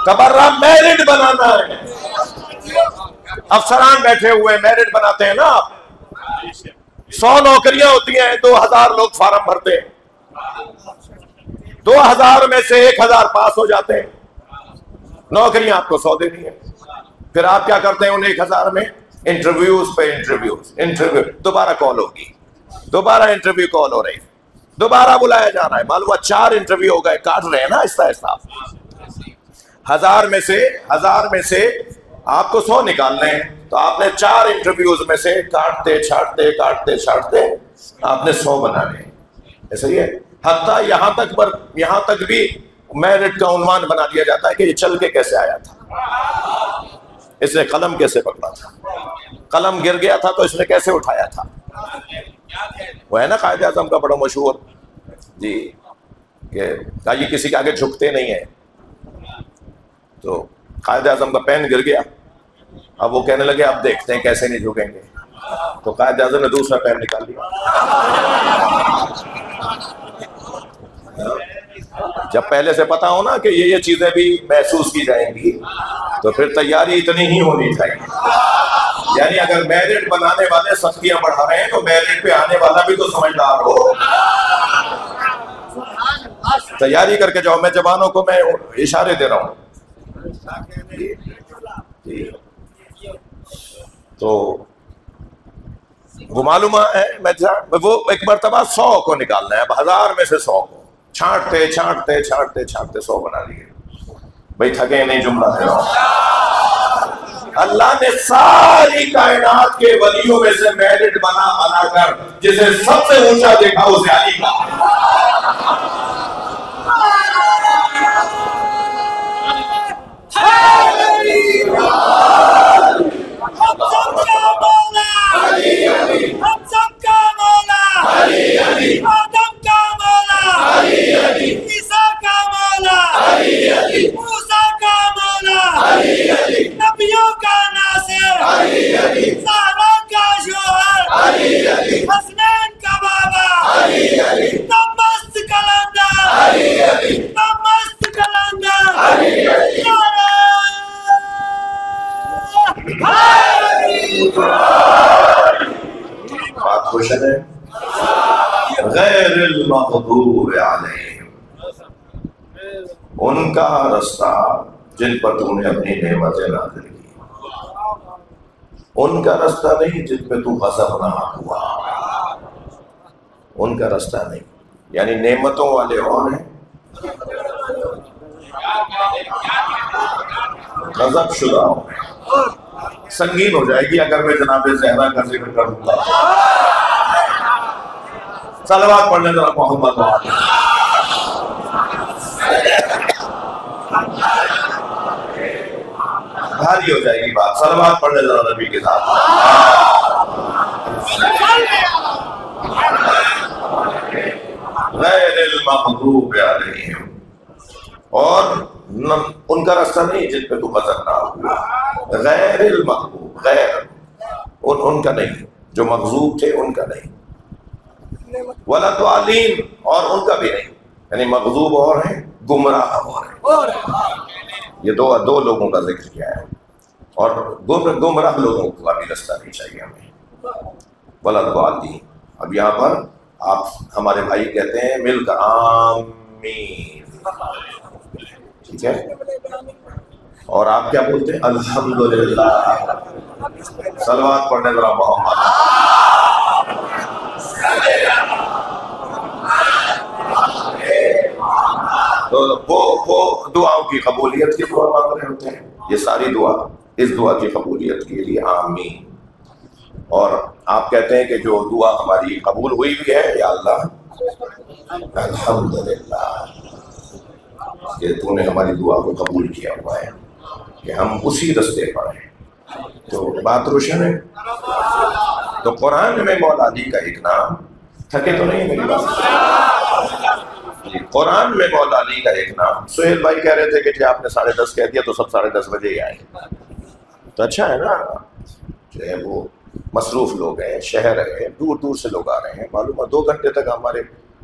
तबर्रा मेरिट बनाना है। अफसरान बैठे हुए मेरिट बनाते हैं ना आप। सौ नौकरियाँ होती हैं, दो हज़ार लोग फार्म भरते हैं। दो हज़ार में से एक हज़ार पास हो जाते हैं। नौकरियाँ आपको सौ देनी है। फिर आप क्या करते हैं उन एक हज़ार में? इंटरव्यूज़ पे इंटरव्यूज़ इंटरव्यू दोबारा कॉल होगी। दोबारा इंटरव्यू कॉल हो रही दोबारा बुलाया जा रहा है। मालूम चार इंटरव्यू हो गए, काट रहे हैं ना ऐसा हज़ार में से, हज़ार में से आपको सौ निकालने हैं। तो आपने चार इंटरव्यूज़ में से काटते, छाटते काटते, छाटते आपने सौ बनाने ऐसा ही है? हत्ता यहाँ तक पर, यहाँ तक भी मेरिट का उन्वान बना दिया जाता है कि ये चल के कैसे आया था। इसने कलम कैसे पकड़ा था? कलम गिर गया था तो इसने कैसे उठाया था? वो है ना कायद आज़म का बड़ा मशहूर। जी, कि ये किसी के आगे झुकते नहीं है? तो कायद आज़म का पेन गिर गया। अब वो कहने लगे आप देखते हैं कैसे नहीं झुकेंगे। तो कायद आज़म ने दूसरा पेन निकाल लिया। जब पहले से पता हो ना कि ये ये चीज़ें भी महसूस की जाएँगी तो फिर तैयारी इतनी ही होनी चाहिए। यानी अगर मेरिट बनाने वाले सख्तियाँ बढ़ा रहे हैं तो मेरिट पे आने वाला भी तो समझदार हो। तैयारी करके जाओ। मैं जवानों को मैं इशारे दे रहा हूँ। तो वो मालूम है, मैं वो एक मरतबा सौ को निकालना है हज़ार में से सौ को। छांटते छांटते छांटते छांटते सौ बना लिए। भाई थके नहीं जुमला है। अल्लाह ने सारी कायनात के वलियों में से मेरिट बना, बनाकर जिसे सबसे ऊँचा देखा उसे अली का हम सबका मौला हम सबका मौला आदम का मौला ईसा का मौला मूसा का मौला नबियों का नासिर सारा का शोहर हसनैन का बाबा नमस्त कलंदर नमस्त कलंदर बात है? गैर उनका रास्ता जिन पर तुमने अपनी नेमतें नाजिल की। उनका रास्ता नहीं जिन पे तू गजबनाक हुआ। उनका रास्ता नहीं। यानी नेमतों वाले और हैं? गजब शुदा हो। संगीन हो जाएगी अगर मैं जनाबे जहरा का ज़िक्र करूँगा। सलवात पढ़ने जरा मोहम्मद भारी हो जाएगी बात। सलवात पढ़ने जरा नबी के साथ। और न, उनका रास्ता नहीं जिन पे तू गजब ना हुआ गैरिल मगदूब गैर। उन, उनका नहीं जो मगजूब थे उनका नहीं। वला तो और उनका भी नहीं। यानी मगजूब और है गुमराह और है। ये दो दो लोगों का ज़िक्र किया है। और गुम गुमराह लोगों का भी रास्ता नहीं चाहिए हमें। वला तो अब यहाँ पर आप हमारे भाई कहते हैं मिलकर आमीन। ठीक है? और आप क्या बोलते हैं? अल्हम्दुलिल्लाह। सलवात पढ़ने जरा मोहम्मद तो वो वो दुआओं की कबूलियत की दुआ मांग रहे होते हैं। ये सारी दुआ, इस दुआ की कबूलियत के लिए आमीन। और आप कहते हैं कि जो दुआ हमारी कबूल हुई भी है, या अल्लाह? अल्हम्दुलिल्लाह। कि तूने हमारी दुआ को कबूल किया हुआ है। कि हम उसी रस्ते पर हैं। तो बात रोशन है। तो कुरान में मौला अली का एक नाम, थके तो नहीं मेरी बात? कुरान में मौला अली का एक नाम। सुहेल भाई कह रहे थे कि जी आपने साढ़े दस कह दिया तो सब साढ़े दस बजे ही आए। तो अच्छा है ना? जो है वो मसरूफ लोग हैं, शहर है दूर दूर से लोग आ रहे हैं। मालूम है दो घंटे तक हमारे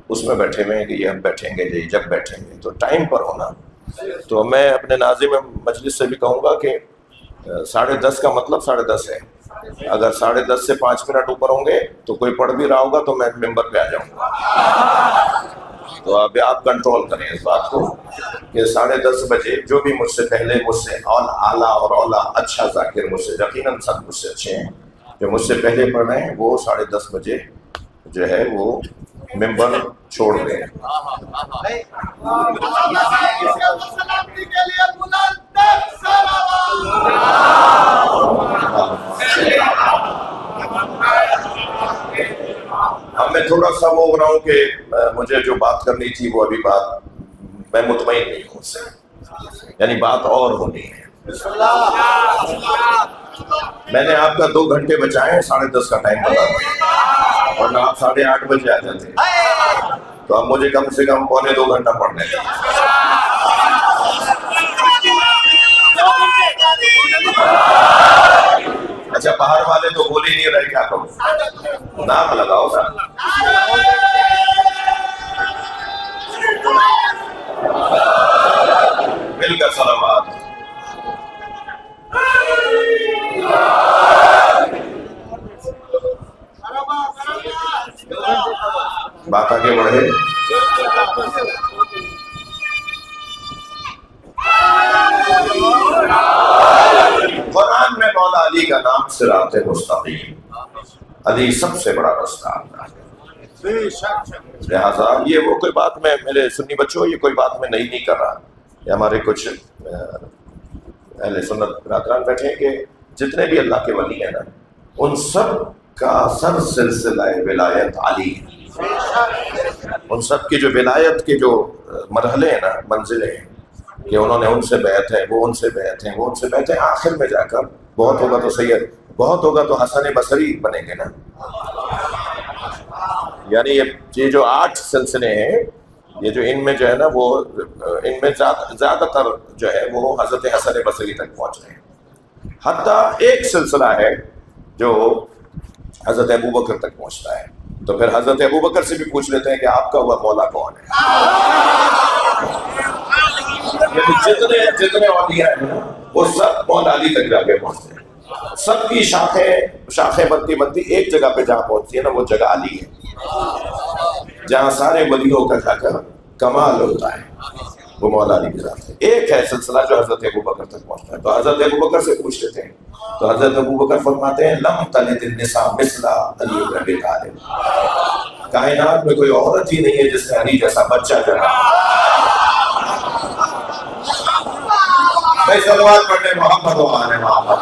उसमें बैठे हुए हैं कि ये हम बैठेंगे जी जब बैठेंगे तो टाइम पर होना। तो मैं अपने नाजिम मजलिस से भी कहूँगा कि साढ़े दस का मतलब साढ़े दस है। अगर साढ़े दस से पाँच मिनट ऊपर होंगे तो कोई पढ़ भी रहा होगा तो मैं मेंबर पे आ जाऊँगा। तो अभी आप कंट्रोल करें इस बात को कि साढ़े दस बजे जो भी मुझसे पहले मुझसे और आला और औला अच्छा जाकिर मुझसे यकीन सब मुझसे अच्छे हैं। जो मुझसे पहले पढ़ रहे हैं, वो साढ़े दस बजे जो है, वो मेंबर छोड़ बुलंद सलावत अब मैं थोड़ा सा वो हो रहा हूँ कि मुझे जो बात करनी थी वो अभी बात, मैं मुतमईन नहीं हूँ उससे। यानी बात और होनी है। मैंने आपका दो घंटे बचाए, साढ़े दस का टाइम बता और आप साढ़े आठ बजे आ जाते तो अब मुझे कम से कम पौने दो घंटा पढ़ने। अच्छा बाहर वाले तो बोल ही नहीं रहे, क्या करो? नाम लगाओ ना। मिलकर सलामत। बात आगे बढ़े। में मौला अली का नाम सिरात मुस्तकीम। अली सबसे बड़ा रास्ता है। लिहाजा ये वो कोई बात में, मेरे सुन्नी बच्चों, ये कोई बात में नहीं नहीं कर रहा। ये हमारे कुछ अहले सुन्नत बरादरान बैठे कि जितने भी अल्लाह के वली हैं ना, उन सब का सब सिलसिला विलायत अली है। उन सब की जो विलायत के जो मरहले हैं ना, मंजिलें हैं, कि उन्होंने उनसे बैत है, वो उनसे बैत है, वो उनसे बैत है, आखिर में जाकर बहुत होगा तो सैयद, बहुत होगा तो हसन बसरी बनेंगे ना। यानी ये ये जो आठ सिलसिले हैं ये जो इनमें जो है ना, वो इनमें ज्यादा- ज़्यादातर जो है, वो हज़रत हसन बसरी तक पहुँच रहे हैं। हत्ता एक सिलसिला है जो हज़रत अबू बकर तक पहुँचता है। तो फिर हज़रत अबू बकर से भी पूछ लेते हैं कि आपका हुआ मौला कौन है? जितने जितने वो सब मौला अली तक जाके पहुँचते हैं। सबकी शाखें शाखें बनती बनती एक जगह पे जहाँ पहुँचती है ना, वो जगह अली है। जहाँ सारे वलियों का जाकर कमाल होता है। वो मौला अली के साथ एक है सिलसिला जो हज़रत अबू बकर तक पहुँचता है। तो हज़रत अबू बकर से पूछ लेते हैं तो हज़रत अबू बकर फरमाते हैं, लम तलिद निसा मिसला अली अबी तालिब। कायनात में कोई औरत ही नहीं है जिसने अली जैसा बच्चा जना मैं सलवार पढ़ने मोहम्मद व आले मोहम्मद।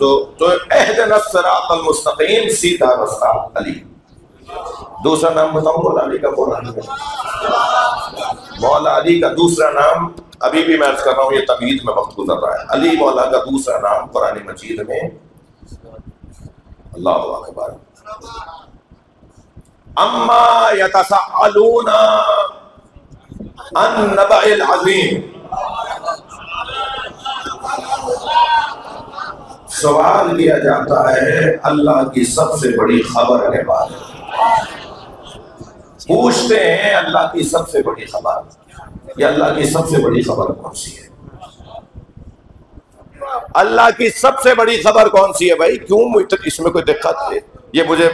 तो तो सीधा रास्ता अली। दूसरा नाम बताऊँ, मौला अली का है मौला अली का दूसरा नाम, अभी भी मैं कर रहा हूँ, ये तबीद में वक्त गुजर रहा है। अली मौला का दूसरा नाम, कुरान मजीद में, अल्लाह अकबर। अम्मा यतसअलूना अन नबइल अजीम सवाल किया जाता है, अल्लाह की सबसे बड़ी खबर के बारे में। पूछते हैं, अल्लाह की सबसे बड़ी खबर। अल्लाह की सबसे बड़ी खबर कौन सी है? अल्लाह की सबसे बड़ी खबर कौन सी है भाई? क्यों इसमें कोई दिक्कत है? ये मुझे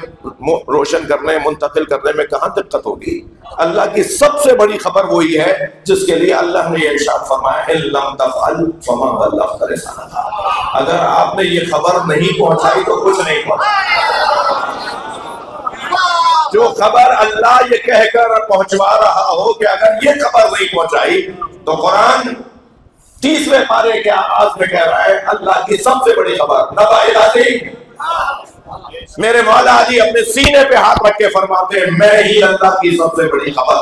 रोशन करने, मुंतकिल करने में कहाँ दिक्कत होगी? अल्लाह की सबसे बड़ी खबर वही है, जिसके लिए अल्लाह ने ये इरशाद फरमाया। अगर आपने ये खबर नहीं पहुंचाई तो कुछ नहीं पहुँचा। जो खबर अल्लाह ये कहकर पहुंचवा रहा हो कि अगर ये खबर नहीं पहुंचाई तो कुरान तीसरे पारे के आगाज़ में कह रहा है, अल्लाह की सबसे बड़ी खबर नबा इलाही मेरे मौला अली अपने सीने पे हाथ रख के फरमाते हैं, मैं ही अल्लाह की सबसे बड़ी खबर।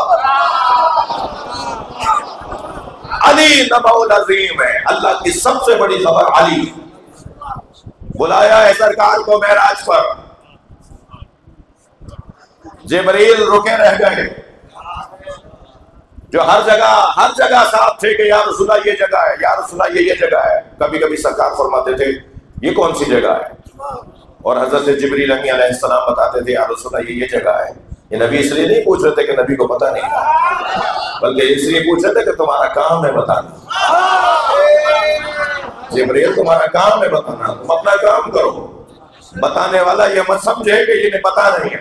अली नबाउल अजीम है, अल्लाह की सबसे बड़ी खबर अली। बुलाया है सरकार को महराज पर। जिब्रील रुके रह गए। जो हर जगह हर जगह साथ थे कि यार रसुल्ला ये जगह है यार रसुल्ला ये ये जगह है। कभी कभी सरकार फरमाते थे, ये कौन सी जगह है? और हज़रत जिबरील अलैहिस्सलाम बताते थे, यार रसुल्ला ये ये जगह है। ये नबी इसलिए नहीं पूछ रहे थे कि नबी को पता नहीं था बल्कि इसलिए पूछ रहे थे कि तुम्हारा काम है बताना। जिब्रील, तुम्हारा काम है बताना, तुम अपना काम करो। बताने वाला ये मत समझे कि ये पता नहीं है।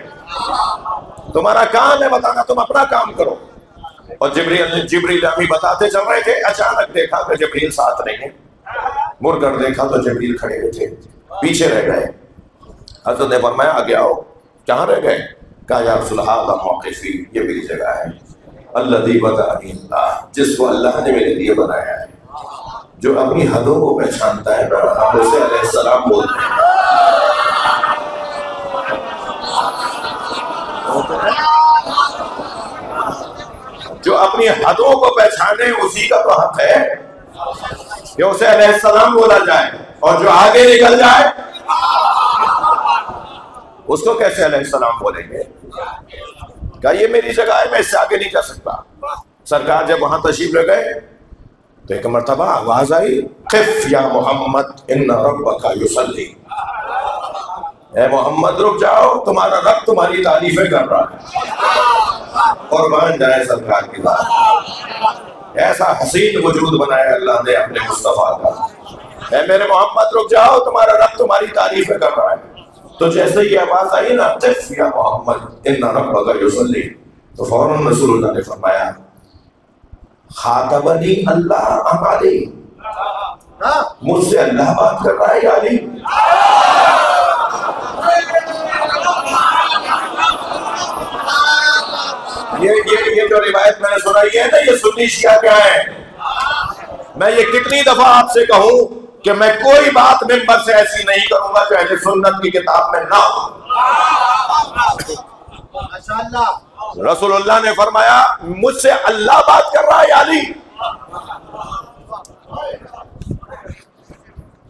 तुम्हारा काम है बताना, तुम अपना काम करो। और जिब्रील जिब्रील अभी बताते चल रहे थे, अचानक देखा कि जिब्रील साथ नहीं है। मुड़कर देखा तो जिब्रील खड़े हुए थे। पीछे रह गए। हज़रत ने फरमाया, आगे आओ। कहाँ रह गए? कहा यार सुलहा मौकफी, ये मेरी जगह है। अल्लाह, जिसको अल्लाह ने मेरे लिए बनाया है। जो अपनी हदों को पहचानता है हम उसे अलैहिस्सलाम बोलते हैं। जो अपनी हदों को पहचाने, उसी का तो हक है। कि उसे अलैहिस्सलाम बोला जाए और जो आगे निकल जाए, उसको कैसे अलैहिस्सलाम बोलेंगे? क्या ये मेरी जगह है? मैं इससे आगे नहीं जा सकता। सरकार जब वहाँ तशरीफ़ ले गए तो एक मरतबा आवाज़ आई, खिफ या मोहम्मद इन रब्बका युसल्ली। ए मोहम्मद, रुक जाओ, तुम्हारा रब तुम्हारी तारीफें कर रहा है। और मान जाए सरकार की बात। ऐसा हसीन वजूद बनाया अल्लाह ने अपने मुस्तफ़ा का। ए मेरे मोहम्मद, रुक जाओ, तुम्हारा रब तुम्हारी तारीफें कर रहा है। तो जैसे ये आवाज़ आई ना खिफ या मोहम्मद इन रब्बका युसल्ली तो फ़ौरन रसूलुल्लाह ने फरमाया, खातबनी अल्लाह हमारे हाँ मुझसे अल्लाह बात कर रहा है अली? ये ये ये जो रिवायत मैंने सुनाई है ना ये सुन्नी शिया क्या है? मैं ये कितनी दफ़ा आपसे कहूँ कि मैं कोई बात मिंबर से ऐसी नहीं करूँगा जो अहले सुन्नत की किताब में ना हो। रसूलुल्लाह ने फरमाया मुझसे अल्लाह बात कर रहा है या अली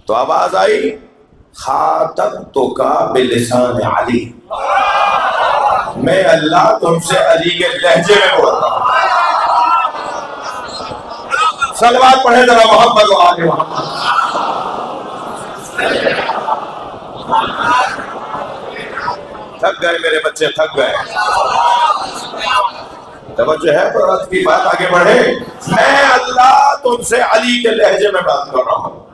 तो आवाज़ आई खातब तो का बिलिसान अली। मैं अल्लाह तुमसे अली के लहजे में बोलता हूँ। सलवार पढ़े जरा मोहम्मद और आगे मोहम्मद थक गए मेरे बच्चे, थक गए। तवज्जो है तो रथ की बात आगे बढ़े। मैं अल्लाह तुमसे अली के लहजे में बात कर रहा हूँ।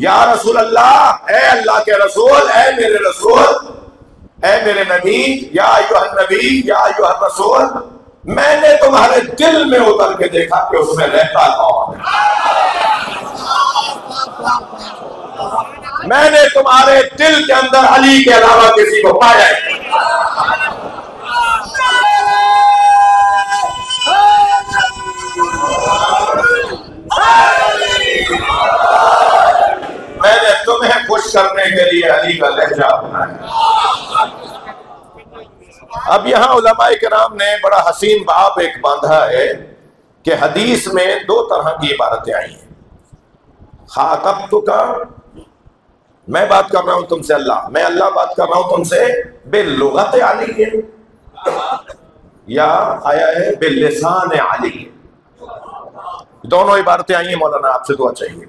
या रसूल अल्लाह ए अल्लाह के रसूल, ए मेरे रसूल, ए मेरे नबी, या अय्युहन नबी, या अय्युहन रसूल, मैंने तुम्हारे दिल में उतर के देखा कि उसमें रहता कौन है। मैंने तुम्हारे दिल के अंदर अली के अलावा किसी को पाया तुम्हें खुश करने के लिए अली का लहजा बनाया। अब यहाँ उलमाए कराम ने बड़ा हसीन बाब एक बांधा है कि हदीस में दो तरह की इबारतें आई हैं। खातब तो का? मैं बात कर रहा हूँ तुमसे अल्लाह। मैं अल्लाह बात कर रहा हूँ तुमसे बेलुगत आली है या आया है बेलिसान आली दोनों इबारतें आई हैं, मौलाना आपसे दुआ चाहिए।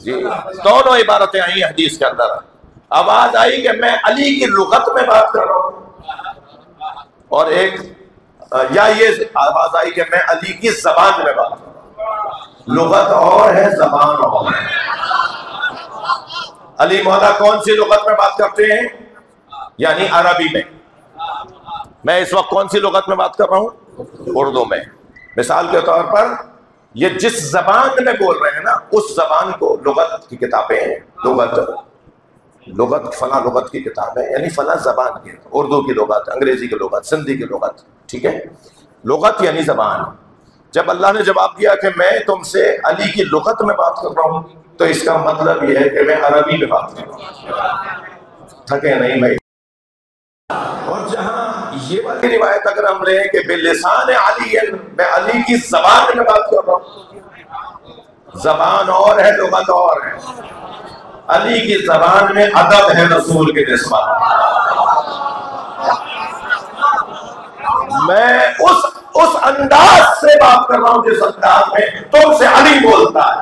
जी, दोनों इबारतें आई हदीस के अंदर। आवाज़ आई कि मैं अली की लुगत में बात कर रहा हूँ। और एक, या ये आवाज़ आई कि मैं अली की जबान में बात लुगत और है, जबान और है। अली मौला कौन सी लुगत में बात करते हैं? यानी अरबी में। मैं इस वक्त कौन सी लुगत में बात कर रहा हूँ? उर्दू में। मिसाल के तौर पर ये जिस जबान में बोल रहे हैं ना, उस जबान को लुगत की किताबें हैं, लुगत। लुगत फला लुगत की किताब यानी फला जबान की उर्दू की लुगत, अंग्रेज़ी की लुगत, सिंधी की लुगत, ठीक है? लुगत यानी जबान। जब अल्लाह ने जवाब दिया कि मैं तुमसे अली की लुगत में बात कर रहा हूँ तो इसका मतलब यह है कि मैं अरबी में बात कर रहा हूँ। थके नहीं भाई? और जहाँ ये वाली रिवायत अगर हम लें कि बेलिसान अली है मैं अली की जबान में बात कर रहा हूँ। जबान और है, लुगत और है। अली की जबान में अदब है रसूल के निस्बत मैं उस उस अंदाज से बात कर रहा हूँ जिस अंदाज में तुमसे अली बोलता है।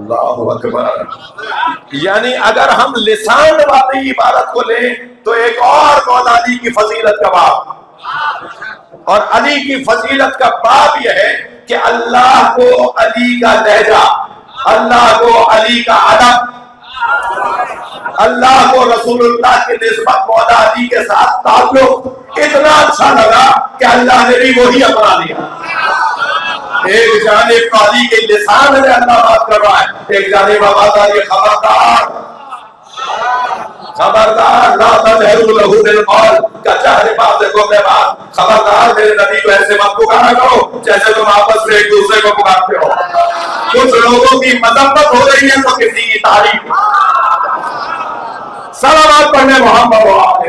अल्लाह अकबर। यानी अगर हम लिसान वाली इबारत को लें तो एक और मौला अली की फजीलत का बाप? और अली की फजीलत का बाप यह है कि अल्लाह को अली का लहजा, अल्लाह को अली का अदब, अल्लाह को रसूलुल्लाह के नस्बत मौला अली के साथ ताल्लुक इतना अच्छा लगा कि अल्लाह ने भी वही अपना लिया। एक जानिब तो अली के लिसान में अल्लाह बात कर रहा है, एक आ रही खबरदार। खबरदार ला तजहरू लहू बिल कौल का चाहे बात देखो मैं बात खबरदार मेरे नबी को ऐसे मत पुकारा करो, जैसे तुम आपस में एक दूसरे को पुकारते हो। कुछ लोगों की मजम्मत हो रही है तो किसी की तारीफ़। सलावत पढ़ने मोहम्मद व आले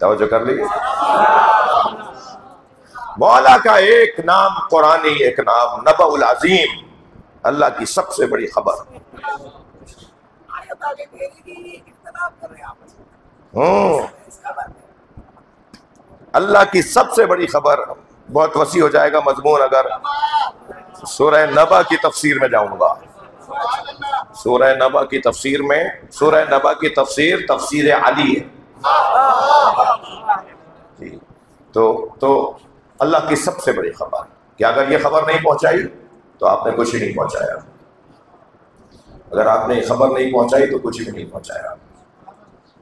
तवज्जो कर लीजिए। मौला का एक नाम, कुरानी एक नाम, नबउल अजीम, अल्लाह की सबसे बड़ी खबर। हम्म। अल्लाह की सबसे बड़ी खबर, बहुत वसी हो जाएगा मजमून अगर। सूरह नबा की तफसीर में जाऊँगा। सूरह नबा की तफसीर में, सूरह नबा की तफसीर तफसीर अली है। तो तो अल्लाह की सबसे बड़ी खबर, कि अगर ये खबर नहीं पहुंचाई तो आपने कुछ ही नहीं पहुँचाया। अगर आपने खबर नहीं पहुंचाई तो कुछ भी नहीं पहुँचाया।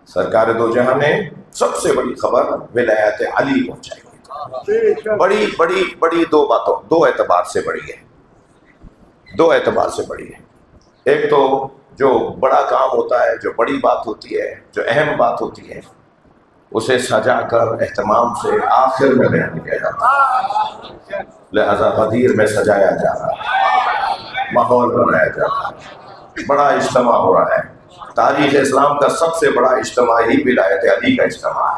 सरकार दो जहाँ ने सबसे बड़ी खबर विलायत अली पहुंचाई। बड़ी बड़ी बड़ी दो बातों, दो एतबार से बड़ी है। दो एतबार से बड़ी है। एक तो जो बड़ा काम होता है, जो बड़ी बात होती है, जो अहम बात होती है, उसे सजा कर एहतमाम से आखिर में बयान किया जाता है। लिहाजा गदीर में सजाया जा रहा है, माहौल बनाया जा रहा है, बड़ा इज्तम हो रहा है। तारीख इस्लाम का सबसे बड़ा इज्तम ही विलायत अली का इज्तम है।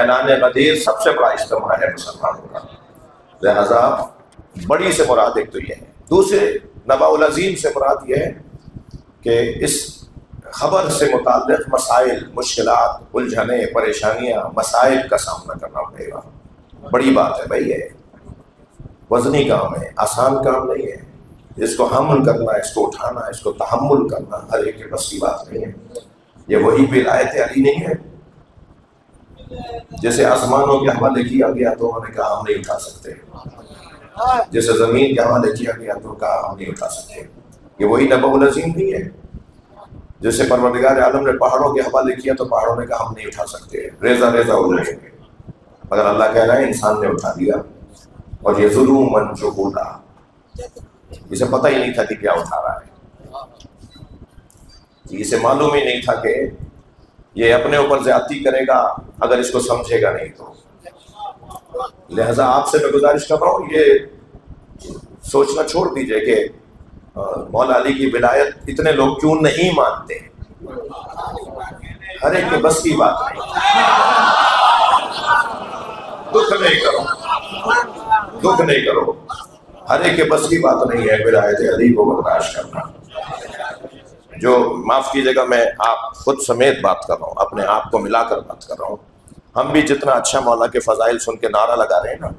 ऐलान गदीर सबसे बड़ा इज्तम है मुसलमानों का। लिहाजा बड़ी से मुराद एक तो यह है। दूसरे नबाउल अजीम से मुराद ये है कि इस खबर से मुतल मसाइल मुश्किल उलझने, परेशानियाँ, मसाइल का सामना करना पड़ेगा। बड़ी बात है भाई ये। वजनी काम है, आसान काम नहीं है। इसको हमल करना, इसको उठाना, इसको तहमुल करना, हर एक बस की बात नहीं है। ये वही विलायत अली नहीं है। जैसे आसमानों के हवाले किया गया तो उन्होंने कहा, हम नहीं उठा सकते। जैसे ज़मीन के हवाले किया गया तो कहा हम नहीं उठा सकते ये वही नबुल अजीम नहीं है। जैसे परवरदिगार आलम ने पहाड़ों के हवाले किया तो पहाड़ों ने कहा हम नहीं उठा सकते। रेजा रेजा हो जाएँगे मगर अल्लाह कह रहा है, इंसान ने उठा दिया और ये जुलूम मन जो बोला इसे पता ही नहीं था कि क्या उठा रहा है। इसे मालूम ही नहीं था कि ये अपने ऊपर ज़्यादा करेगा, अगर इसको समझेगा नहीं तो। लिहाजा आपसे मैं गुजारिश कर रहा हूँ, ये सोचना छोड़ दीजिए कि मौला अली की विलायत इतने लोग क्यों नहीं मानते? हर एक बस की बात दुख नहीं करो। दुख नहीं करो। हर एक के बस की बात नहीं है, विलायत अली को बर्दाश्त करना। जो, माफ़ कीजिएगा, मैं आप खुद समेत बात कर रहा हूँ, अपने आप को मिलाकर बात कर रहा हूँ। हम भी जितना अच्छा मौला के फजाइल सुन के नारा लगा रहे हैं ना,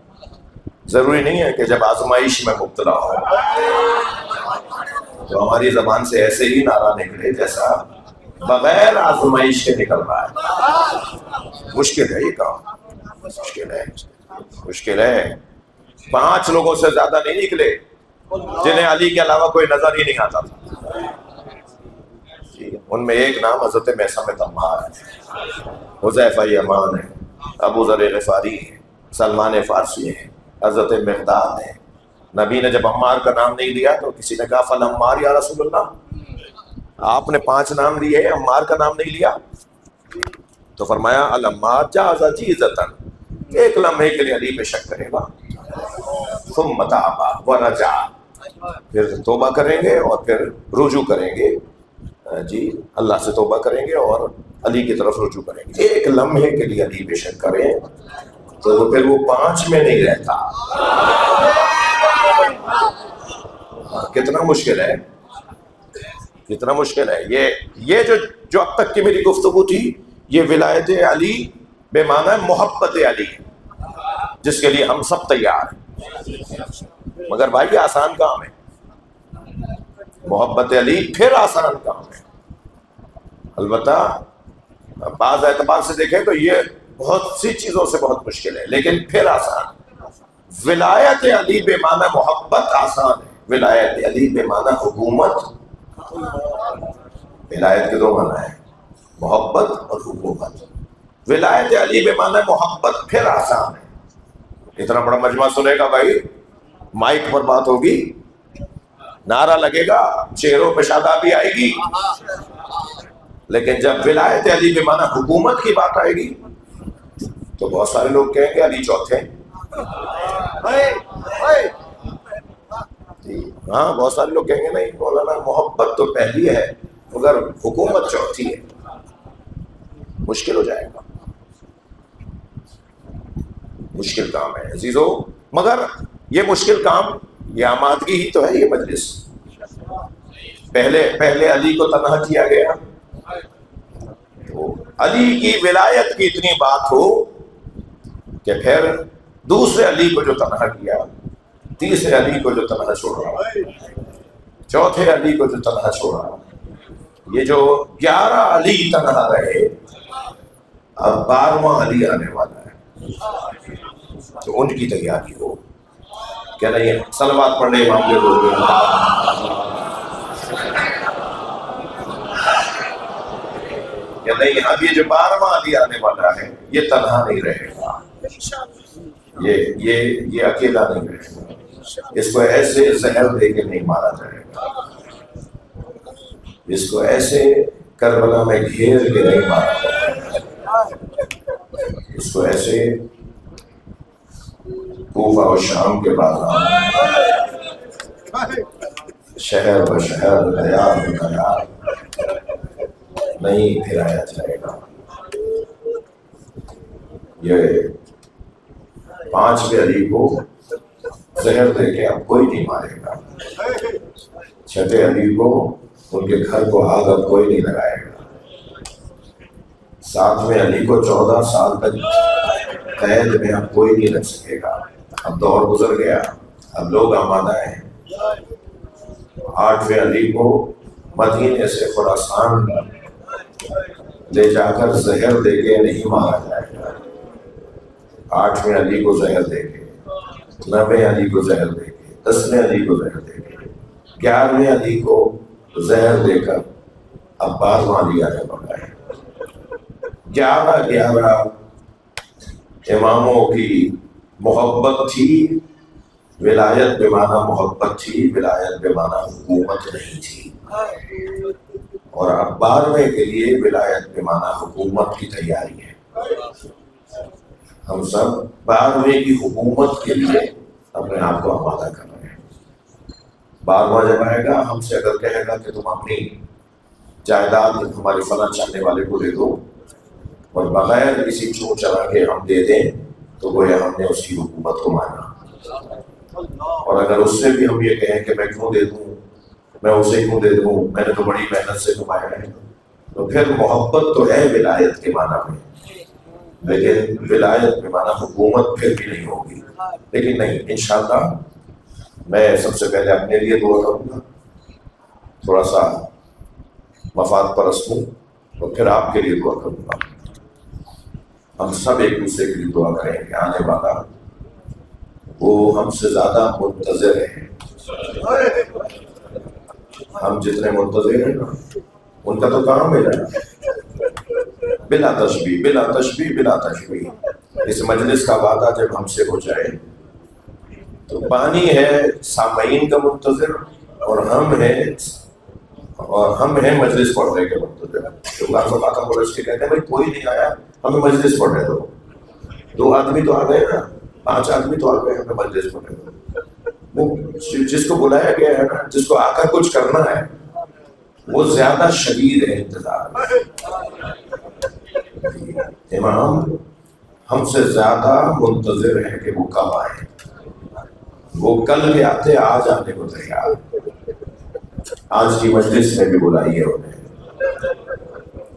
ज़रूरी नहीं है कि जब आजमाइश में मुब्तला हो। तो हमारी जबान से ऐसे ही नारा निकले जैसा बगैर आजमाइश के निकल रहा है। मुश्किल है ये काम। मुश्किल है। मुश्किल है। पाँच लोगों से ज़्यादा नहीं निकले, जिन्हें अली के अलावा कोई नज़र ही नहीं आता। था उनमें एक नाम हज़रत मैसा में तम्मार है। हुजैफा यमान है अबू जर गफारी है सलमान फारसी है, हज़रत मकदाद है। नबी ने जब अम्मार का नाम नहीं लिया तो किसी ने कहा, फल अम्मार या रसूलुल्लाह? आपने पाँच नाम लिए अम्मार का नाम नहीं लिया? तो फरमाया, अल अम्मार जाजा जीजतन एक लम्हे के लिए अली पे शक करेगा। तुम मताबा व फिर तोबा करेंगे और फिर रुजू करेंगे। जी, अल्लाह से तोबा करेंगे और अली की तरफ़ रुजू करेंगे। एक लम्हे के लिए अली बेशक करें तो फिर वो पाँच में नहीं रहता। कितना मुश्किल है? कितना मुश्किल है? ये ये जो जो अब तक की मेरी गुफ्तगु थी, ये विलायत अली, बेमाना मोहब्बत अली, जिसके लिए हम सब तैयार हैं। मगर भाई आसान काम है। मोहब्बत अली फिर आसान काम है। अलबत् बाज एतबार से देखें तो ये बहुत सी चीज़ों से बहुत मुश्किल है, लेकिन फिर आसान। विलायत अली बेमाना मोहब्बत आसान है। विलायत अली बेमाना हुकूमत। विलायत के दो माना है, मोहब्बत और हुकूमत। विलायत अली बेमाना मोहब्बत फिर आसान है। इतना बड़ा मजमा सुनेगा भाई, माइक पर बात होगी। नारा लगेगा चेहरों पे शादाबी आएगी। लेकिन जब विलायत अली बेमाना हुकूमत की बात आएगी तो बहुत सारे लोग कहेंगे अली चौथे हाँ बहुत सारे लोग कहेंगे नहीं मौलाना मोहब्बत तो पहली है मगर हुकूमत चौथी है। मुश्किल हो जाएगा। मुश्किल काम है अजीजो। मगर ये मुश्किल काम ये आमादगी ही तो है ये मजलिस। पहले पहले अली को तनहा किया गया। तो अली की विलायत की इतनी बात हो कि फिर दूसरे अली को जो तनहा किया, तीसरे अली को जो तनहा छोड़ा, चौथे अली को जो तनहा छोड़ा, ये जो ग्यारह अली तनहा रहे, अब बारवा अली आने वाला है। तो उनकी तैयारी हो। क्या नहीं है सलवात पढ़ने मामले लोग क्या नहीं, अब ये जो बारहवा अली आने वाला है, ये तनहा नहीं रहेगा। ये ये ये अकेला नहीं रहेगा। इसको ऐसे जहर दे के नहीं मारा जाएगा। इसको ऐसे करबला में घेर के नहीं मारा जाएगा। इसको ऐसे कूफा और शाम के बाद शहर व शहर दयार व नहीं फिराया जाएगा। ये पांचवे अली को जहर दे के अब कोई नहीं मारेगा। छठे अली को, उनके घर को आग अब कोई नहीं लगाएगा। सातवें अली को चौदह साल तक कैद में अब कोई नहीं रख सकेगा। अब दौर गुजर गया। अब लोग आमादा हैं। आठवें अली को मदीने से खुरासान ले जाकर जहर दे के नहीं मारा जाएगा। आठवें अली को जहर दे के नवे अली को जहर दे के दसवें अली को जहर दे के ग्यारहवें अली को जहर देकर अब बारहवा अली आने वाला है ग्यारह ग्यारह इमामों की मोहब्बत थी, विलायत बेमाना मोहब्बत थी, विलायत बेमाना हुकूमत नहीं थी। और अब बारहवें के लिए विलायत बेमाना हुकूमत की तैयारी है। हम सब बारहवें की हुकूमत के लिए अपने आप को आमादा कर रहे हैं। बारहवा जब आएगा, हमसे अगर कहेगा कि तुम अपनी जायदाद हमारे फला चाहने वाले को दे दो, और बगैर किसी चूं चला के हम दे दें तो गोया हमने उसकी हुकूमत को माना। और अगर उससे भी हम ये कहें कि मैं क्यों दे दूँ, मैं उसे क्यों दे दूँ, मैंने तो बड़ी मेहनत से कमाया है तो फिर मोहब्बत तो है विलायत के माना में। लेकिन विलायत के माना हुकूमत फिर भी नहीं होगी। लेकिन नहीं इंशाल्लाह मैं सबसे पहले अपने लिए दुआ करूँगा। थोड़ा सा मफाद परस्त हूँ तो फिर आपके लिए दुआ करूँगा। हम सब एक दूसरे के लिए दुआ करें कि आने वाला। वो हमसे ज़्यादा मुंतजर है। हम जितने मुंतजर हैं उनका तो काम है ना बिला तशबी बिला तशबी बिला तशबी इस मजलिस का वादा जब हमसे हो जाए तो पानी है सामयीन का मुंतजर और हम है और हम हैं मजलिस पढ़ने के मुंतजर तो बात बात बोले के कहते हैं, भाई, कोई नहीं आया, हमें मजलिस पढ़ने दो। दो आदमी तो आ गए ना, पाँच आदमी तो आ गए हमें मजलिस पढ़ने दो। वो जिसको बुलाया गया है ना, जिसको आकर कुछ करना है, वो ज़्यादा शदीद है इंतज़ार इमाम, हमसे ज़्यादा मुंतजर है कि वो कब आए। वो कल के आते, आज आने को तैयार। आज की मजलिस में भी बुलाइए उन्हें।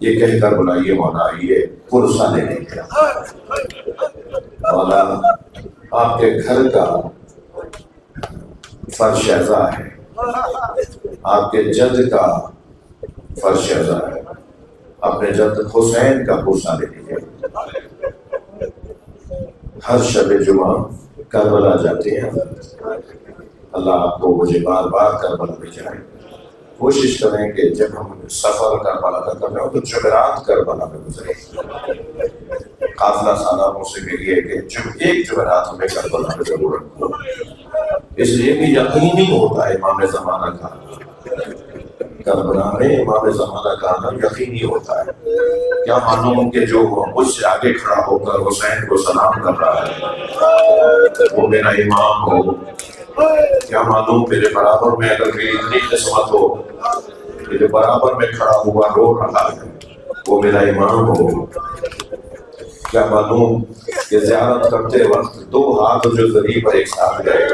ये कहकर बुलाइए, मौला, ये पुरसा लेने गया मौला, आपके घर का फर्श ऐसा है। आपके जद का फर्श ऐसा है। अपने जद हुसैन का पुरसा ले लीजिए हर शब जुमा करबला जाते हैं। अल्लाह आपको मुझे बार बार करबला में जाए। कोशिश करें कि जब हम सफ़र करबला का कर रहे हो तो जुमेरात करबला में गुजरे। काफिला सालारों से भी ये कि जब एक जुमेरात हमें करबला में ज़रूरत हो इसलिए कि यकीनी होता है इमाम जमाना का। करबला में इमाम जमाना का आना यकीनी होता है। क्या मालूम कि जो मुझसे आगे खड़ा होकर हुसैन को सलाम कर रहा है, वो मेरा इमाम हो। क्या मालूम मेरे बराबर में अगर मेरी इतनी किस्मत हो मेरे बराबर में खड़ा हुआ रो रहा है, वो मेरा इमाम हो। क्या मालूम कि जियारत करते वक्त दो हाथ जो पर एक साथ गए,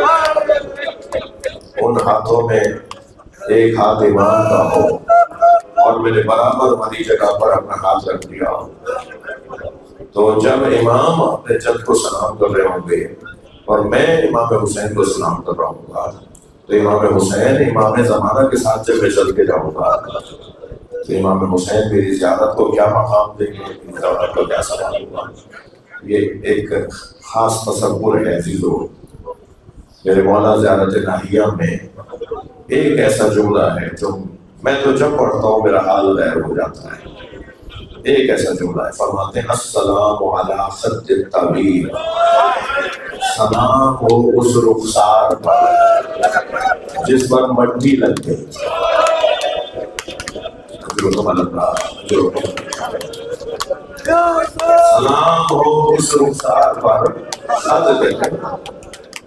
उन हाथों में एक हाथ ईमान का हो, और मेरे बराबर वाली जगह पर अपना हाथ रख दिया हो। तो जब इमाम अपने जद को सलाम कर रहे होंगे और मैं इमाम हुसैन को सलाम कर रहा हूँ तो इमाम हुसैन इमाम जमाना के साथ जब मैं चल के जाऊँगा तो इमाम हुसैन मेरी ज्यारत को क्या मकाम देंगे ज्यारत को क्या सवाल होगा? ये एक खास तस्वुर है ज़ीरो मेरे मौला ज्यारत नाहिया में एक ऐसा जुमला है जो मैं तो जब पढ़ता हूँ, मेरा हाल गैर हो जाता है। एक ऐसा जुमला है, फरमाते हैं सलाम हो उस रुखसार पर, जिस पर मट्टी लग गई। सलाम हो उस रुखसार पर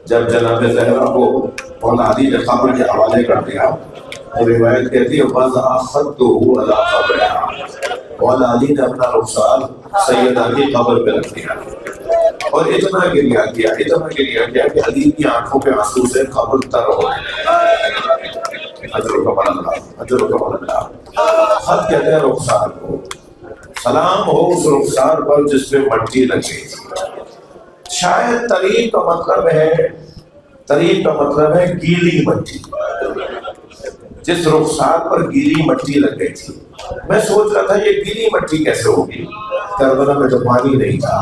जब जनाब जहरा को औलादी ने खबर के हवाले कर दिया तो रिवायत कहती है बस आखत तो अला खबर औलादी ने अपना रुखसार सैयदा की कब्र पे रख दिया। और इतना गिरिया किया, इतना गिरिया किया कि अली की आँखों के आँसू से कब्र तर हो अजर बदला अजर बदला हद कहते हैं रुखसार को, सलाम हो उस रुखसार पर जिसमें मट्टी लगे। शायद तरीक का मतलब है तरीक का मतलब है गीली मट्टी। जिस रुखसार पर गीली मट्टी लग गई थी, मैं सोच रहा था ये गीली मट्टी कैसे होगी? करबला में तो पानी नहीं था।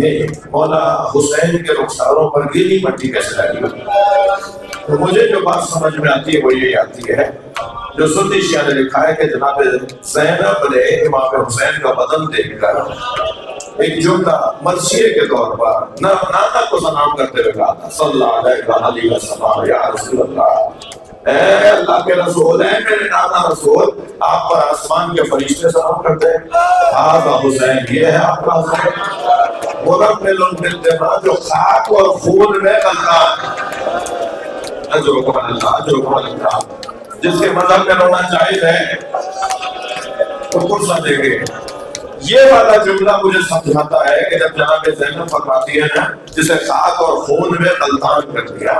ये मौला हुसैन के रुखसारों पर गीली मट्टी कैसे लगी? तो मुझे जो बात समझ में आती है, वो ये आती है, जो सुन्नी शिया ने लिखा है कि जनाब जैनब ने इमाम हुसैन का बदन देखकर एक जुमला मर्शिए के तौर पर न, नाना को सलाम करते हुए कहा था, सल्लल्लाहु अलैहि वसल्लम या रसूल अल्लाह अल्लाह के रसूल है मेरे नाना रसूल, आप पर आसमान के फरिश्ते सलाम करते हैं। आपका हुसैन, ये है आपका हुसैन। लोग जो खाक और खून में जिसके मज़हब में रोना जायज़ है तो देंगे ये वाला जुमला मुझे समझाता है कि जब जनाब जैनब फरमाती है ना, जिसे खाक और खून में गलतान कर दिया,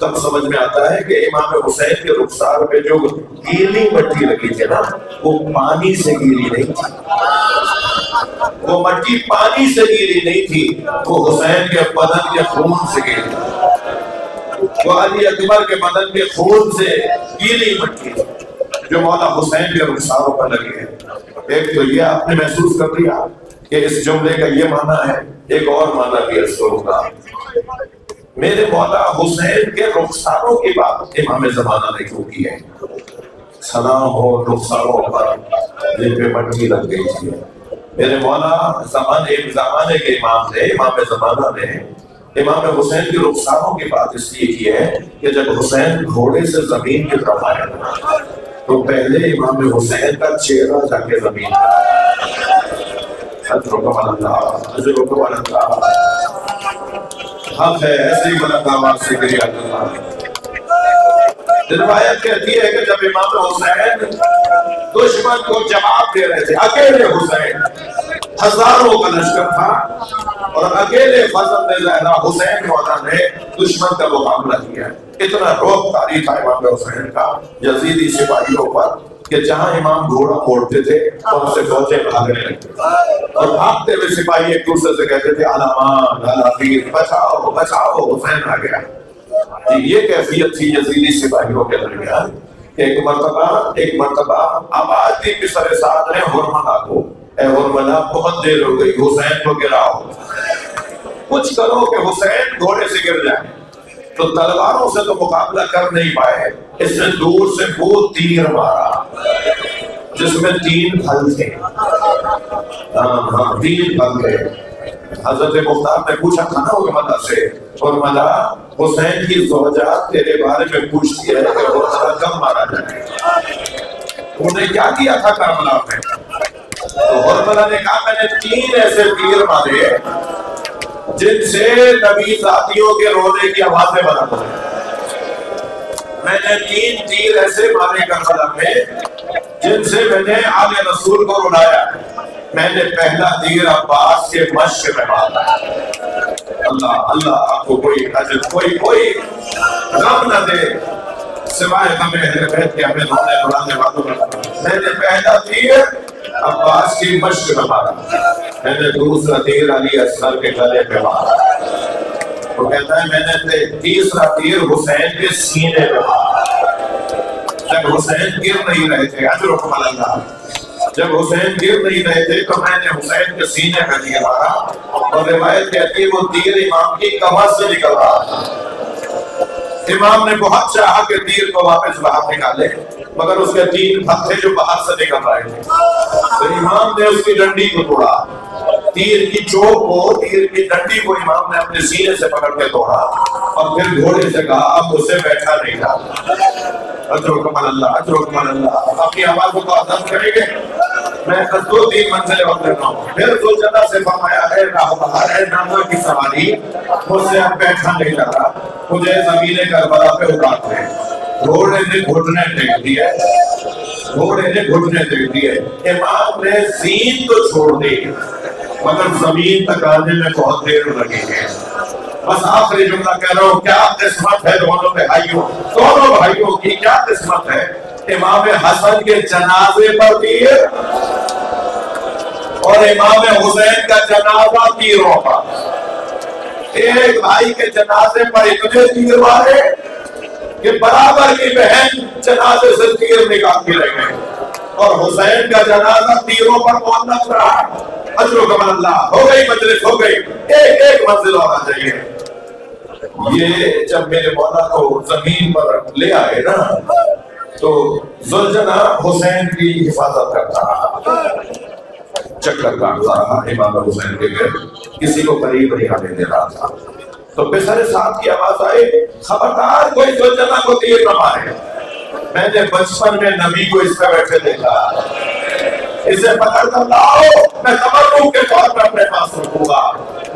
तब समझ में आता है कि इमाम हुसैन के रुखसार पे जो गीली मट्टी लगी थी ना, वो पानी से गीली नहीं थी। वो मट्टी पानी से गीली नहीं थी, वो हुसैन के बदन के खून से गीली वो अली अकबर के बदन के खून से गीली मट्टी, जो मौला हुसैन के रुखसारों पर लगी है। एक तो ये आपने महसूस कर लिया कि इस जुमले का ये माना है, एक और माना भी इसको होगा मेरे मौला हुसैन के रुखसारों की बात इमाम जमाना ने क्यों की है? सलाम हो रुखसारों पर जिन पे मट्टी लग गई थी। मेरे मौला जमान, जमाने के इमाम थे, इमाम जमाना ने इमाम हुसैन के रुखसारों की बात इसलिए की है कि जब हुसैन घोड़े से ज़मीन की तरफ़ आया तो पहले इमाम हुसैन का चेहरा जाके ज़मीन है ही कहती है कि जब इमाम हुसैन दुश्मन को जवाब दे रहे थे, अकेले हुसैन, हज़ारों का लश्कर था, और अकेले फजल ने हुसैन ने दुश्मन का मुकाबला किया। इतना रोक तारीख था इमाम हुसैन का, यजीदी सिपाहियों पर, कि जहाँ इमाम घोड़ा मोड़ते थे वहाँ से फौजें भागने लगती और भागते हुए सिपाही एक दूसरे से कहते थे अलामान अलाफीर बचाओ बचाओ, हुसैन आ गया। ये कैफियत थी यजीदी सिपाहियों के दरमियान एक मरतबा एक मरतबा आवाज़ दी मिसर साथ ने हुरमला को ए हुरमला बहुत देर हो गई, हुसैन को गिराओ। कुछ करो कि हुसैन घोड़े से गिर जाए। तो तलवारों से तो मुकाबला कर नहीं पाए, इसने दूर से वो तीर मारा, जिसमें तीन फल थे। हाँ हाँ तीन फल थे। हज़रत मुख्तार ने पूछा था ना उर्मला से? उर्मला हुसैन की जोजा तेरे बारे में पूछती है कि उर्मला कब मारा जाए? उन्हें क्या किया था करबला में? तो उर्मला ने कहा, मैंने तीन ऐसे तीर मारे जिनसे नबी साथियों के रोने की आवाज़ें बना मैंने तीन तीर ऐसे मारे करबला में, जिनसे मैंने आगे रसूल को रुलाया। मैंने पहला तीर अब्बास के मश्क में मारा। अल्लाह अल्लाह, आपको कोई अजर, कोई कोई गम न दे। सिवाय हमें हमें रोने, रुलाने वालों मैंने पहला तीर अब्बास की मश्क में मैंने दूसरा तीर अली असगर के गले पे मारा तो कहता है, मैंने ते- तीसरा तीर हुसैन के सीने पे मारा जब हुसैन गिर नहीं रहे थे अजर अल्लाह जब हुसैन गिर नहीं रहे थे तो मैंने हुसैन के सीने पे तीर मारा और रिवायत कहती है, वो तीर इमाम की कमर से निकल रहा था। इमाम ने बहुत चाहा कि तीर को वापस बाहर निकाले। मगर उसके तीन भक्त जो बाहर से निकल रहे थे। तो इमाम ने उसकी डंडी को तोड़ा। तीर की चोक को, तीर की डंडी को इमाम ने अपने सीने से पकड़ के तोड़ा और फिर घोड़े से कहा, अब उसे बैठा नहीं था अजरुकमल अल्लाह अजरुकमल अल्लाह। अपनी आवाज़ को तो आज़ाद करेंगे। मैं बस दो तीन मंजिलें वक्त रहा हूँ। फिर दो जगह से फरमाया है राहबार है नामा की सवारी। मुझसे अब बैठा नहीं जा रहा। मुझे ज़मीन करबला पे उतारते हैं। घोड़े ने घुटने टेक दिए घोड़े ने घुटने टेक दिए इमाम ने जीन तो छोड़ दी, मगर ज़मीन तक आने में बहुत देर लगी है। बस आखिरी जुमला कह रहा हूँ, क्या किस्मत है दोनों भाइयों? दोनों भाइयों की क्या किस्मत है? इमाम हसन के जनाजे पर तीर और इमाम हुसैन का जनाजा तीरों पर। एक भाई के जनाजे पर इतने तीर मारे कि बराबर की बहन जनाजे से तीर निकाल के रह गए और हुसैन का जनाजा तीरों पर मुअल्लक रहा अजरो कमल, अल्लाह। हो गई मजलिस, हो गई। एक एक मंजिल और चाहिए ये जब मेरे मौला को ज़मीन पर ले आए ना तो जुलझना हुसैन की हिफाजत करता रहा। चक्कर काटता रहा इमाम हुसैन के घर। किसी को करीब नहीं आने दे रहा था। तो बेसरे साहब की आवाज़ आई, खबरदार, कोई जुलझना को तीर न मारे मैंने बचपन में नबी को इस पर बैठे देखा। इसे पकड़ कर लाओ, मैं तबर्रुक के तौर पर अपने पास रखूँगा।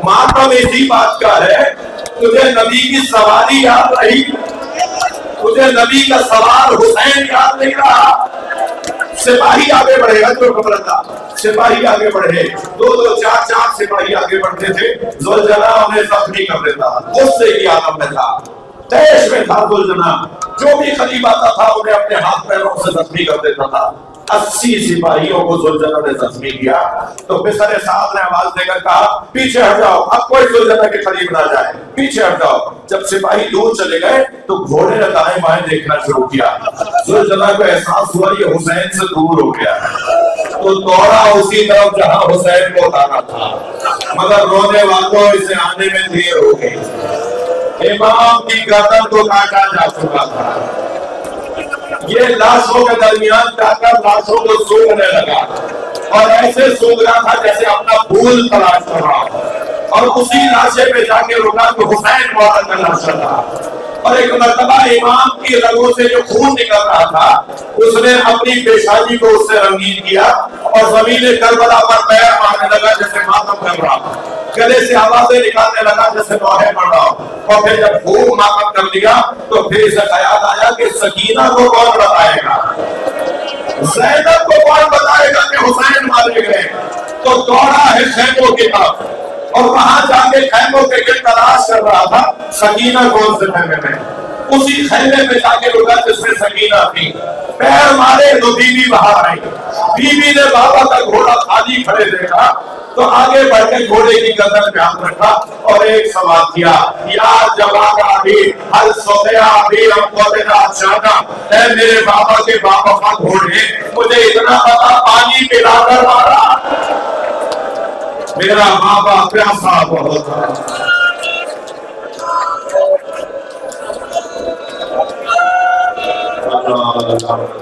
मातम इसी बात का है, तुझे नबी की सवारी याद रही? तुझे नबी का सवार हुसैन याद नहीं रहा। सिपाही आगे बढ़े हजर खबर था सिपाही आगे बढ़े। दो दो चार चार सिपाही आगे बढ़ते थे। जुलजना उन्हें जख्मी कर देता। गुस्से की आदम में था। तेज में था जुलजना जो भी आता था, उन्हें अपने हाथ पैरों से जख्मी कर देता था। अस्सी सिपाहियों को सुलझना ने जख्मी किया। तो बिसरे साहब ने आवाज़ देकर कहा, पीछे हट जाओ, अब कोई सुलझना के करीब ना जाए। पीछे हट जाओ। जब सिपाही दूर चले गए तो घोड़े ने दाएँ बाएँ देखना शुरू किया। सुलझना को एहसास हुआ, ये हुसैन से दूर हो गया। तो दौड़ा उसी तरफ़ जहाँ हुसैन को उतारा था। मगर रोने वालों इसे आने में देर हो गई। इमाम की गर्दन को काटा जा चुका था। ये लाशों के दरमियान जाकर लाशों को सूंघने लगा। और ऐसे सूंघ रहा था जैसे अपना भूल तलाश कर रहा। और उसी लाशे पे जाके रुका तो हुसैन मौला का लाशा था और एक मरतबा इमाम की रगों से जो खून निकल रहा था, उसने अपनी पेशानी को उससे रंगीन किया और ज़मीन करबला पर पैर मारने लगा, जैसे मातम कर रहा था। गले से आवाज़ें निकालने लगा, जैसे दोहे पड़ रहा और फिर जब खूब मातम कर लिया तो फिर इसे ख्याल आया कि सकीना को कौन बताएगा? जैनब को कौन बताएगा कि हुसैन मारे गए? तो दौड़ा है खैमों की तरफ़ और वहाँ जाके खैमों के गिर तलाश कर रहा था सकीना कौन से खैमे में उसी खैमे में जाके रुका जिसमें सकीना थी। पैर मारे तो बीवी बाहर आई। बीवी ने बाबा का घोड़ा खाली खड़े देखा तो आगे बढ़ के घोड़े की गर्दन पे हाथ रखा और एक सवाल किया यार जवाना भी हल सोया भी हमको तेरा चाहता है, मेरे बाबा के बाबा का घोड़े, मुझे इतना पता पानी पिलाकर मारा? मेरा बाबा प्यासा बहुत अल्लाह अल्लाह।